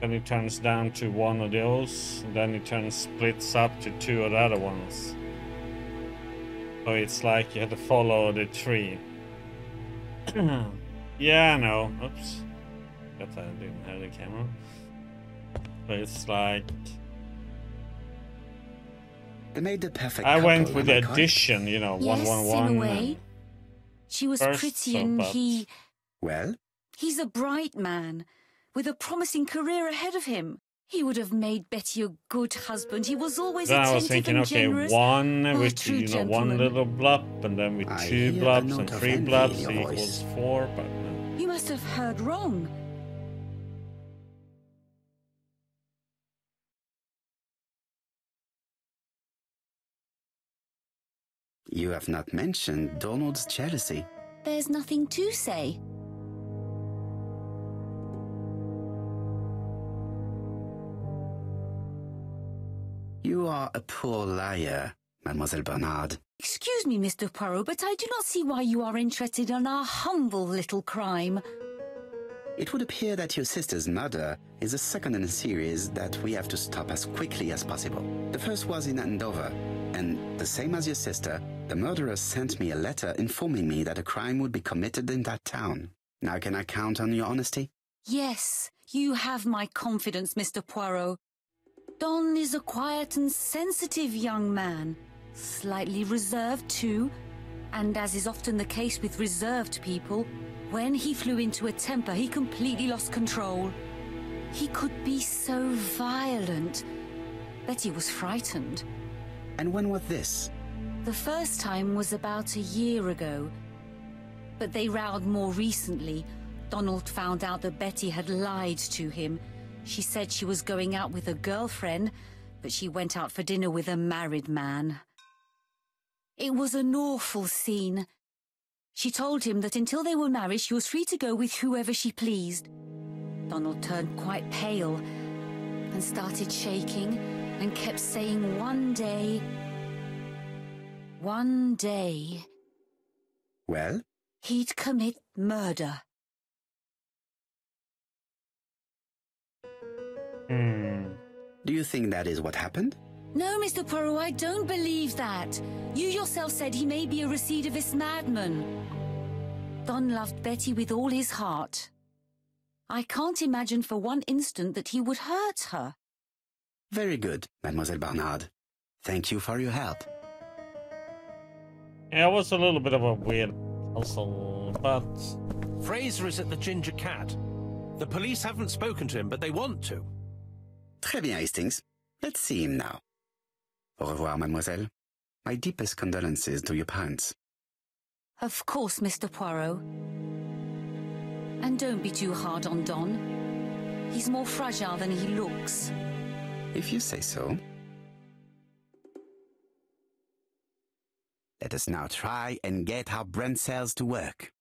Then it turns down to one of those, then it turns splits up to two of the other ones. So it's like you have to follow the tree. Yeah, I know. Oops. Got that I didn't have the camera. But it's like They made the perfect I went with the correct? addition, you know, one yes, one in one. a way. She was first, pretty so and but- he... Well, He's a bright man, with a promising career ahead of him. He would have made Betty a good husband. He was always Then I attentive was thinking, and okay, generous. one Oh, with true you know one little blub, and then with I two hear a blubs and three envy in blubs equals four. But no. You must have heard wrong. you have not mentioned Donald's jealousy. There's nothing to say. You are a poor liar, Mademoiselle Barnard. Excuse me, Mr. Poirot, but I do not see why you are interested in our humble little crime. It would appear that your sister's murder is the second in a series that we have to stop as quickly as possible. The first was in Andover, and the same as your sister, the murderer sent me a letter informing me that a crime would be committed in that town. Now can I count on your honesty? Yes, you have my confidence, Mr. Poirot. Don is a quiet and sensitive young man. Slightly reserved, too. And as is often the case with reserved people, when he flew into a temper, he completely lost control. He could be so violent. Betty was frightened. And when was this? The first time was about a year ago. But they rowed more recently. Donald found out that Betty had lied to him. She said she was going out with a girlfriend, but she went out for dinner with a married man. It was an awful scene. She told him that until they were married, she was free to go with whoever she pleased. Donald turned quite pale and started shaking and kept saying one day, one day, Well, he'd commit murder. Hmm. do you think that is what happened? No, Mr. Poirot, I don't believe that. You yourself said he may be a recidivist madman. Don loved Betty with all his heart. I can't imagine for one instant that he would hurt her. Very good, Mademoiselle Barnard. Thank you for your help. Yeah, it was a little bit of a weird puzzle, but Fraser is at the Ginger Cat. The police haven't spoken to him, but they want to. Très bien, Hastings. Let's see him now. Au revoir, mademoiselle. My deepest condolences to your parents. Of course, Mr. Poirot. And don't be too hard on Don. He's more fragile than he looks. If you say so. Let us now try and get our brain cells to work.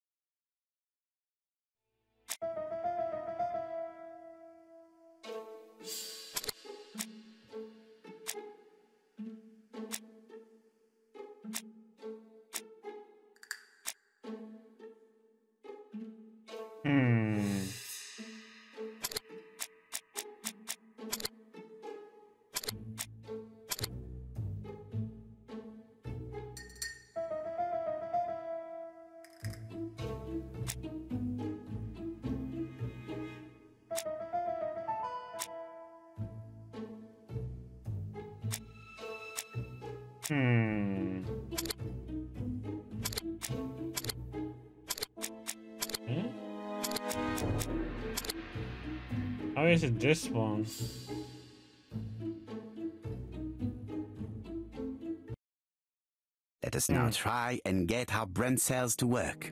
This one? Let us now Hmm. try and get our brain cells to work.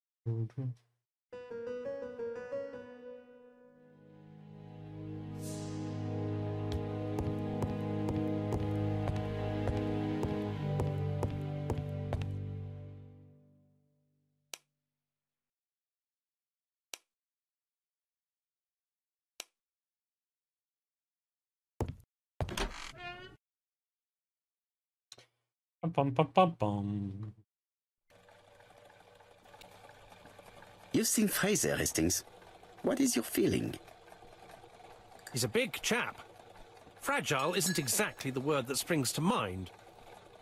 Bum, bum, bum, bum, bum. You've seen Fraser, Hastings. What is your feeling? He's a big chap. Fragile isn't exactly the word that springs to mind.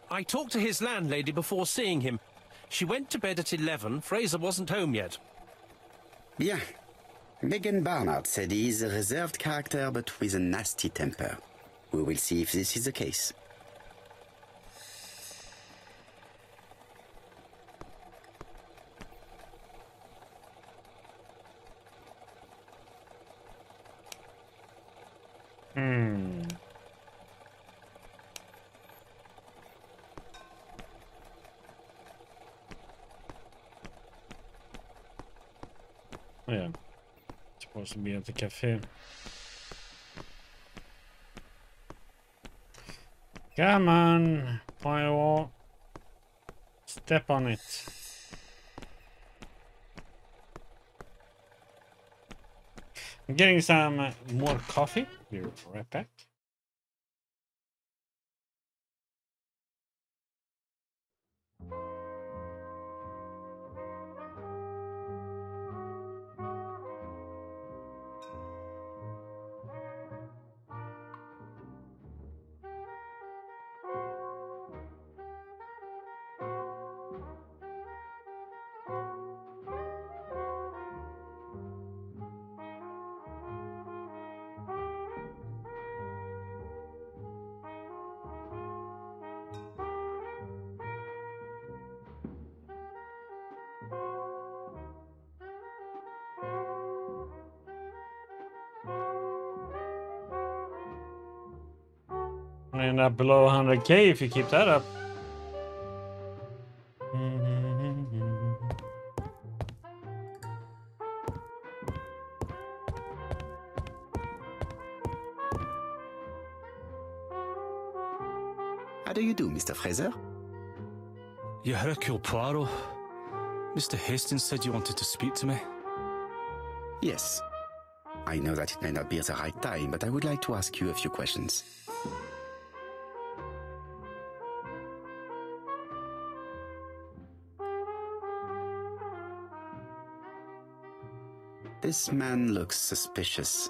I talked to his landlady before seeing him. She went to bed at 11. Fraser wasn't home yet. Bien. Megan Barnard said he is a reserved character but with a nasty temper. We will see if this is the case. combien de café Come on, firewall. Step on it. I'm getting some more coffee. We're be right back. End up below 100k if you keep that up. How do you do, Mr. Fraser? You Hercule Poirot. Mr. Hastings said you wanted to speak to me. Yes. I know that it may not be the right time, but I would like to ask you a few questions. This man looks suspicious.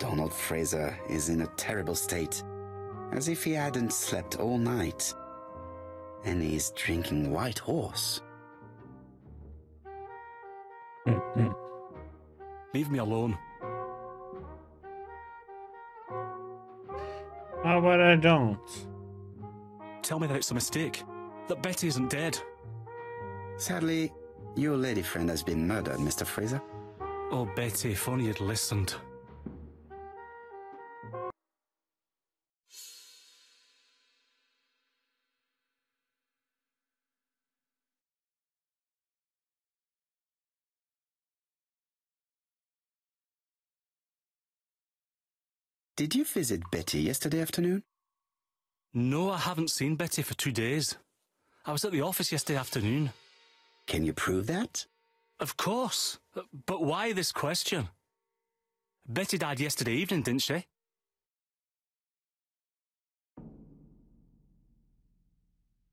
Donald Fraser is in a terrible state, as if he hadn't slept all night. And he's drinking White Horse. Leave me alone. How about I don't? Tell me that it's a mistake. That Betty isn't dead. Sadly, your lady friend has been murdered, Mr. Fraser. Oh, Betty, if only you'd listened. Did you visit Betty yesterday afternoon? No, I haven't seen Betty for two days. I was at the office yesterday afternoon. Can you prove that? Of course. But why this question? Betty died yesterday evening, didn't she?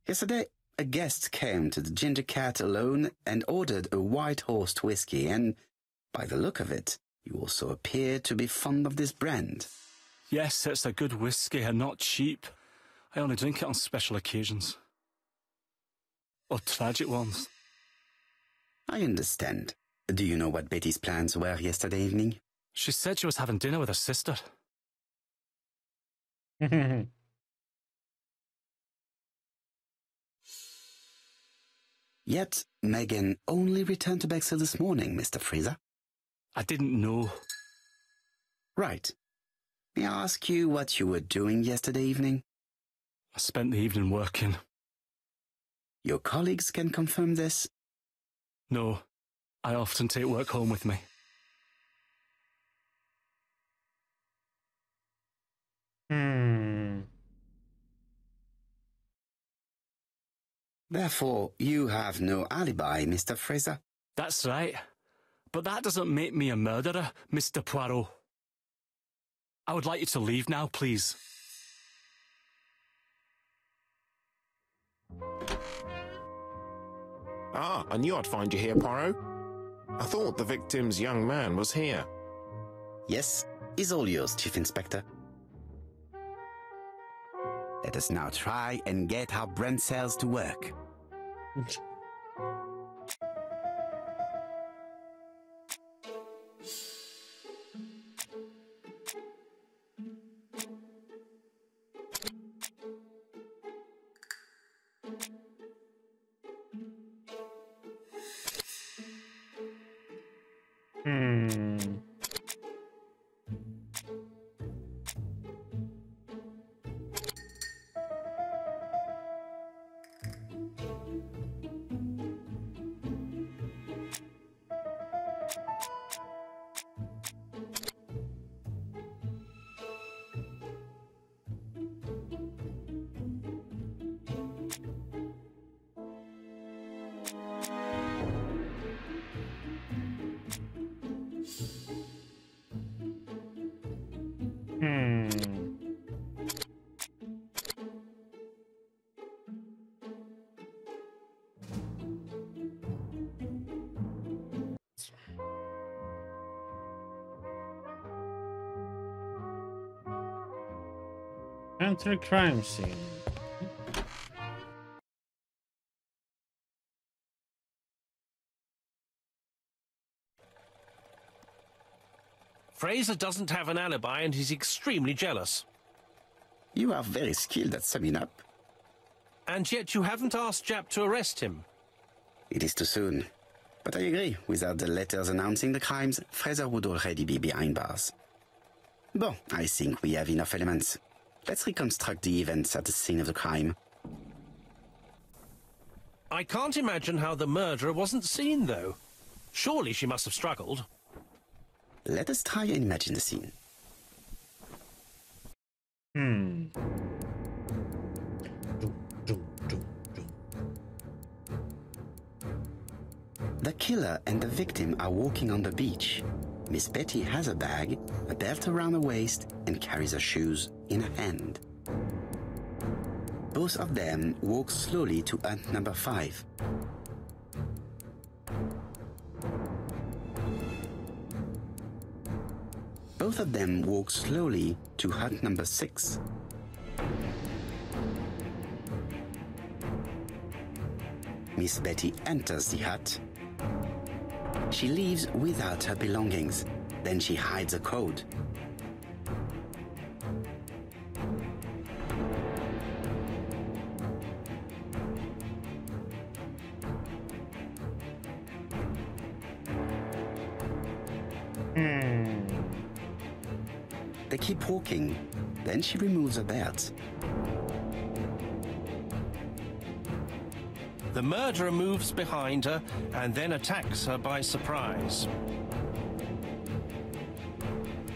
Yesterday, a guest came to the Ginger Cat alone and ordered a white horsed whiskey, and by the look of it, you also appear to be fond of this brand. Yes, it's a good whisky and not cheap. I only drink it on special occasions. Or tragic ones. I understand. Do you know what Betty's plans were yesterday evening? She said she was having dinner with her sister. Yet, Megan only returned to Bexhill this morning, Mr. Fraser. I didn't know. Right. May I ask you what you were doing yesterday evening? I spent the evening working. Your colleagues can confirm this? No, I often take work home with me. hmm. Therefore, you have no alibi, Mr. Fraser. That's right. But that doesn't make me a murderer, Mr. Poirot. I would like you to leave now, please. Ah, I knew I'd find you here, Poirot. I thought the victim's young man was here. Yes, is all yours, Chief Inspector. Let us now try and get our brand cells to work. Enter a crime scene. Fraser doesn't have an alibi and he's extremely jealous. You are very skilled at summing up. And yet you haven't asked Japp to arrest him. It is too soon. But I agree, without the letters announcing the crimes, Fraser would already be behind bars. Bon, I think we have enough elements. Let's reconstruct the events at the scene of the crime. I can't imagine how the murderer wasn't seen, though. Surely she must have struggled. Let us try and imagine the scene. Hmm. The killer and the victim are walking on the beach. Miss Betty has a bag, a belt around her waist, and carries her shoes in her hand. Both of them walk slowly to hut number five. Both of them walk slowly to hut number six. Miss Betty enters the hut. She leaves without her belongings. Then she hides a code. Hmm. They keep walking. Then she removes her belt. The murderer moves behind her and then attacks her by surprise.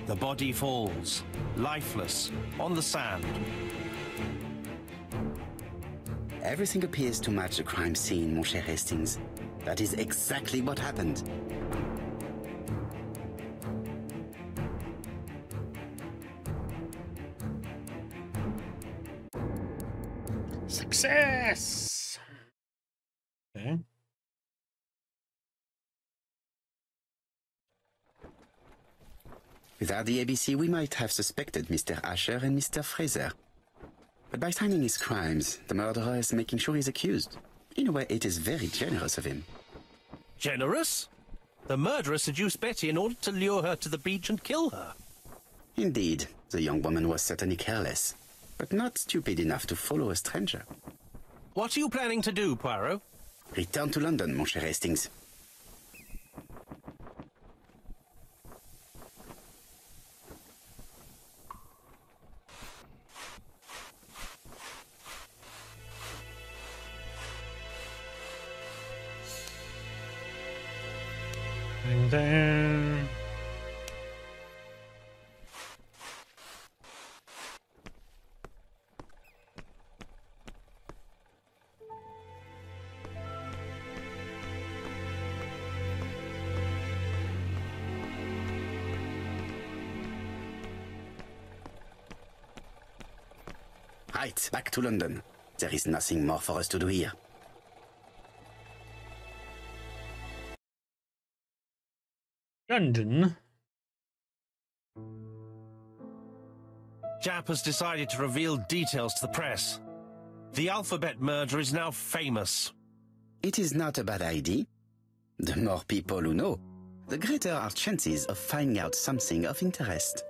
The body falls, lifeless, on the sand. Everything appears to match the crime scene, mon cher Hastings. That is exactly what happened. Without the ABC, we might have suspected Mr. Ascher and Mr. Fraser. But by signing his crimes, the murderer is making sure he's accused. In a way, it is very generous of him. Generous? The murderer seduced Betty in order to lure her to the beach and kill her. Indeed, the young woman was certainly careless, but not stupid enough to follow a stranger. What are you planning to do, Poirot? Return to London, mon cher Hastings. Back to London. There is nothing more for us to do here. London? Japp has decided to reveal details to the press. The alphabet murder is now famous. It is not a bad idea. The more people who know, the greater our chances of finding out something of interest.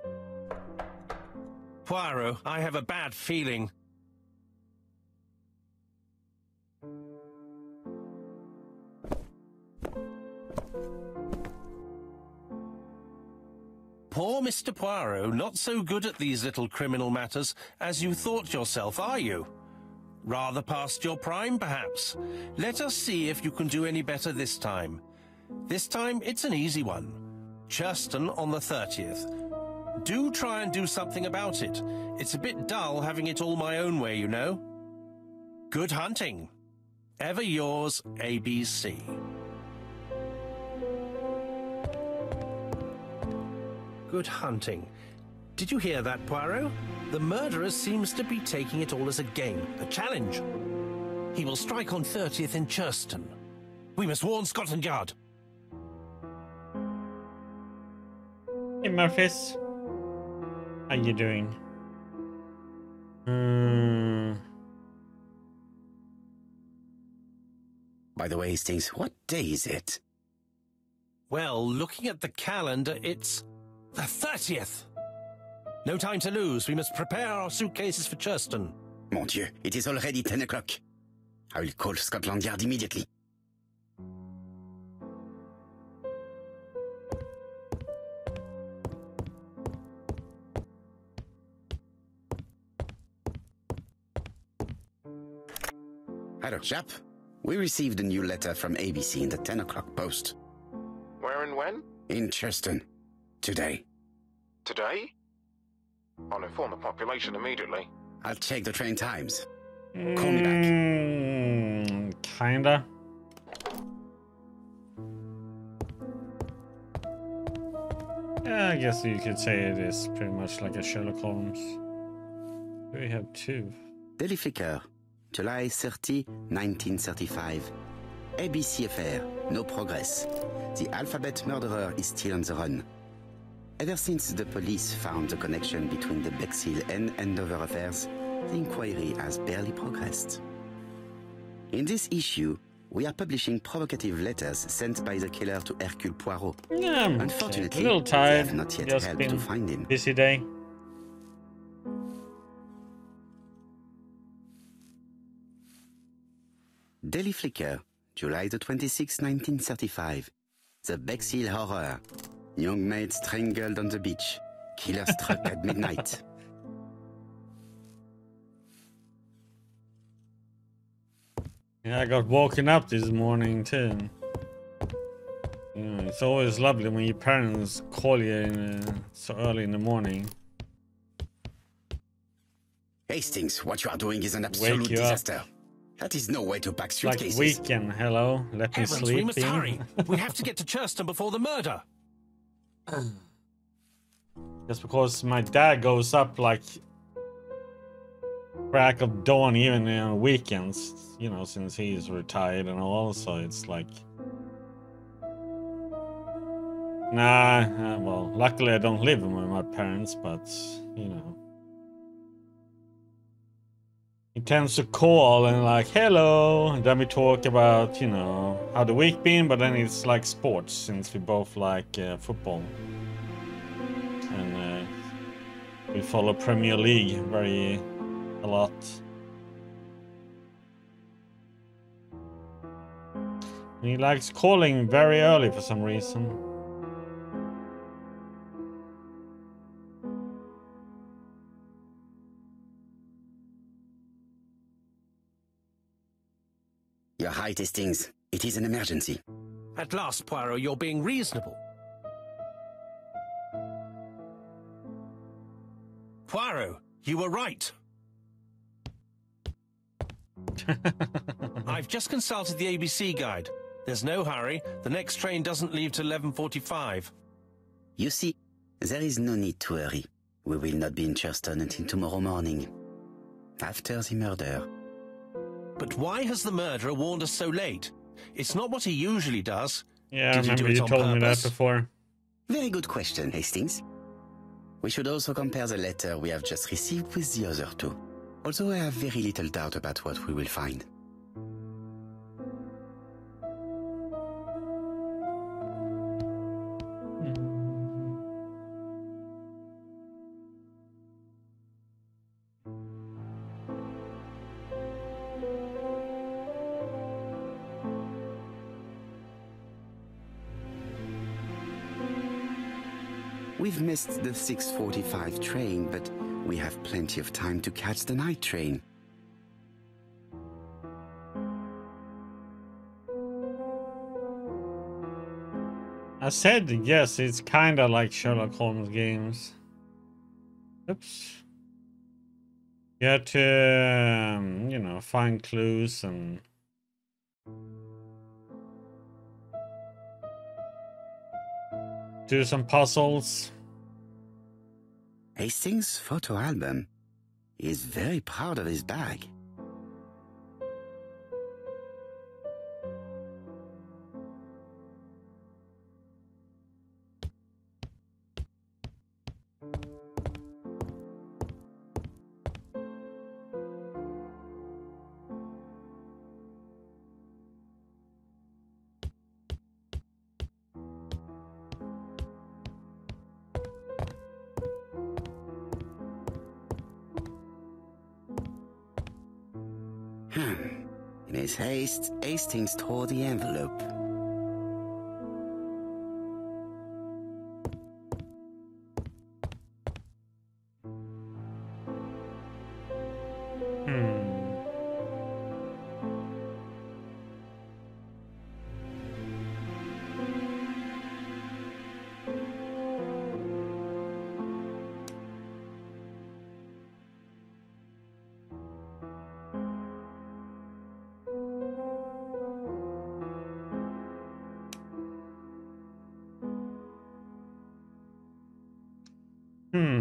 Poirot, I have a bad feeling. Poor Mr. Poirot, not so good at these little criminal matters as you thought yourself, are you? Rather past your prime, perhaps. Let us see if you can do any better this time. This time, it's an easy one. Churston on the 30th. Do try and do something about it. It's a bit dull having it all my own way, you know. Good hunting. Ever yours, ABC. Good hunting. Did you hear that, Poirot? The murderer seems to be taking it all as a game, a challenge. He will strike on 30th in Churston. We must warn Scotland Yard. Hey, Murphys. How you doing? Hmm. By the way, Hastings, what day is it? Well, looking at the calendar, it's The 30th! No time to lose. We must prepare our suitcases for Churston. Mon Dieu, it is already 10 o'clock. I will call Scotland Yard immediately. Hello, Japp. We received a new letter from ABC in the 10 o'clock post. Where and when? In Churston. Today. Today? I'll inform the population immediately. I'll check the train times. Call me back. Mm, kinda. Yeah, I guess you could say it is pretty much like a Sherlock Holmes. We have two. Daily Flicker, July 30, 1935. ABC affair, no progress. The alphabet murderer is still on the run. Ever since the police found the connection between the Bexhill and Andover affairs, the inquiry has barely progressed. In this issue, we are publishing provocative letters sent by the killer to Hercule Poirot. Yeah, I'm. Unfortunately, a little they tired. have not yet Just helped to find him. busy day. Daily Flicker, July the 26th, 1935. The Bexhill Horror. Young maid strangled on the beach. Killer struck at midnight. Yeah, I got woken up this morning too. You know, it's always lovely when your parents call you in, uh, so early in the morning. Hastings, what you are doing is an absolute you up. disaster. That is no way to pack It's like suitcases. weekend. Hello, let me Heavens, sleep. we must in. hurry. we have to get to Churston before the murder. Just because my dad goes up like crack of dawn even on weekends, you know, since he's retired and all, so it's like Nah, uh, well, luckily I don't live with my parents, but you know. He tends to call and like, hello, and then we talk about, you know, how the week been, but then it's like sports since we both like uh, football and uh, we follow Premier League very a lot. He likes calling very early for some reason. Your height, It is an emergency. At last, Poirot, you're being reasonable. Poirot, you were right. I've just consulted the ABC guide. There's no hurry. The next train doesn't leave till 11.45. You see, there is no need to hurry. We will not be in Churston until tomorrow morning. After the murder. But why has the murderer warned us so late? It's not what he usually does. Yeah, Did I he do remember it you on told me that before. Very good question, Hastings. We should also compare the letter we have just received with the other two. Although I have very little doubt about what we will find. Missed the 6.45 train, but we have plenty of time to catch the night train. I said yes, it's kind of like Sherlock Holmes games. Oops. You have to, um, you know, find clues and. Do some puzzles. Hastings' photo album. He is very proud of his bag. Hastings tore the envelope.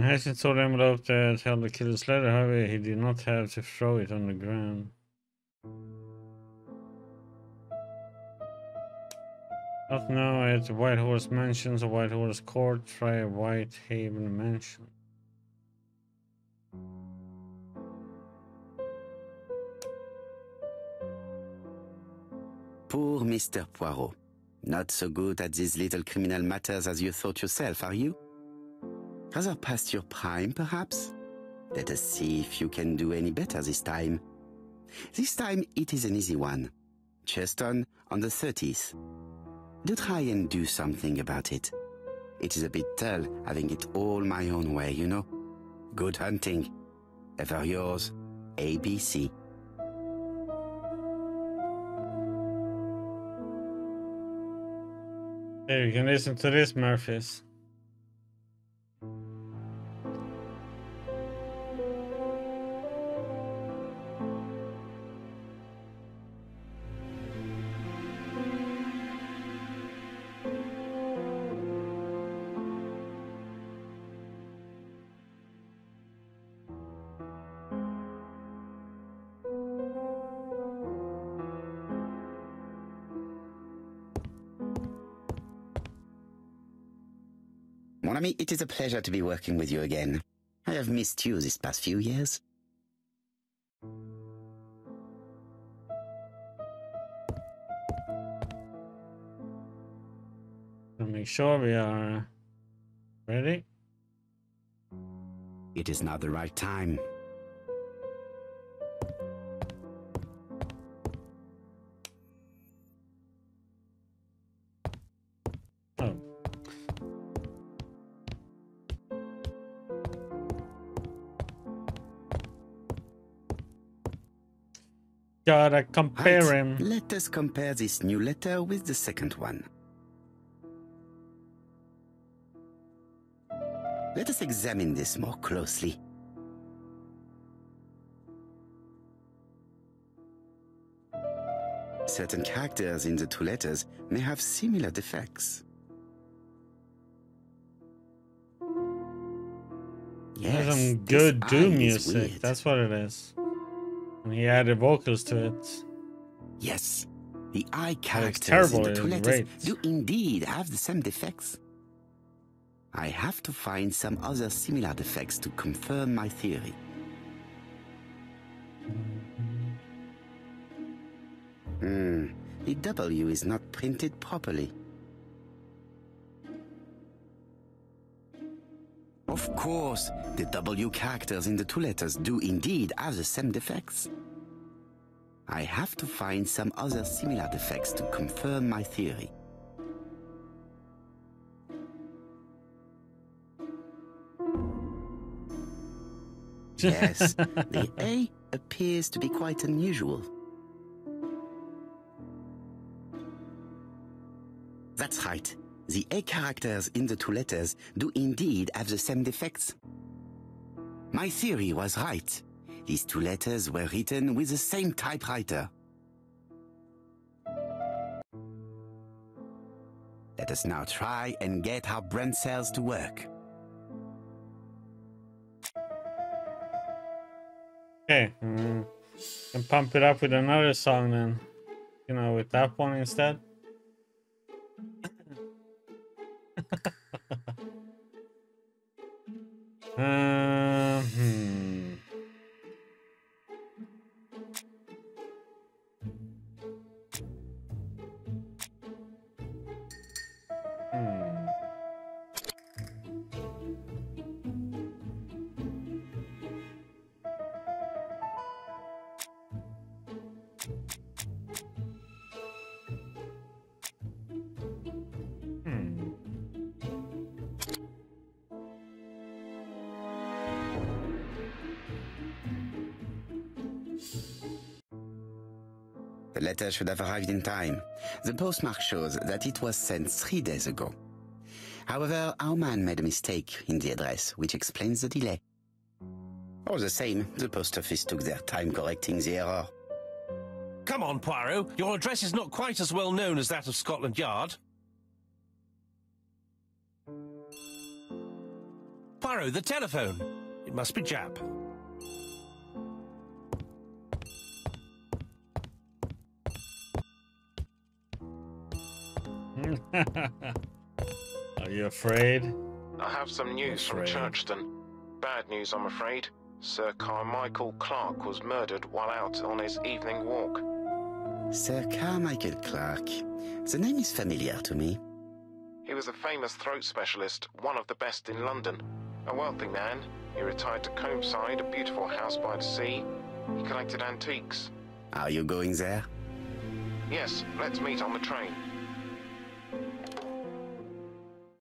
Hastings saw the envelope that held the killer's letter. However, he did not have to throw it on the ground. Not now at White Horse Mansions or White Horse Court. Try White Haven Mansion. Poor Mr. Poirot. Not so good at these little criminal matters as you thought yourself, are you? Rather past your prime, perhaps? Let us see if you can do any better this time. This time it is an easy one. Churston on the 30th. Do try and do something about it. It is a bit dull having it all my own way, you know. Good hunting. Ever yours, ABC. There, you can listen to this, Murphys. It is a pleasure to be working with you again. I have missed you this past few years. Make sure we are ready. It is now the right time. Gotta compare Right, him. Let us compare this new letter with the second one. Let us examine this more closely. Certain characters in the two letters may have similar defects. Yes, some good Doom music. That's what it is. And he added vocals to it. Yes, the eye characters in the two letters do indeed have the same defects. I have to find some other similar defects to confirm my theory. Hmm, the W is not printed properly. Of course, the W characters in the two letters do indeed have the same defects. I have to find some other similar defects to confirm my theory. Yes, the A appears to be quite unusual. That's right. The A characters in the two letters do indeed have the same defects. My theory was right. These two letters were written with the same typewriter. Let us now try and get our brain cells to work. Okay. Mm. Can pump it up with another song then. You know, with that one instead. Um, hmm. Letter should have arrived in time. The postmark shows that it was sent three days ago. However, our man made a mistake in the address, which explains the delay. All the same, the post office took their time correcting the error. Come on, Poirot. Your address is not quite as well known as that of Scotland Yard. Poirot, the telephone. It must be Japp. Are you afraid? I have some news from Afraid. Churston. Bad news, I'm afraid. Sir Carmichael Clarke was murdered while out on his evening walk. Sir Carmichael Clarke. The name is familiar to me. He was a famous throat specialist, one of the best in London. A wealthy man, he retired to Combeside, a beautiful house by the sea. He collected antiques. Are you going there? Yes, let's meet on the train.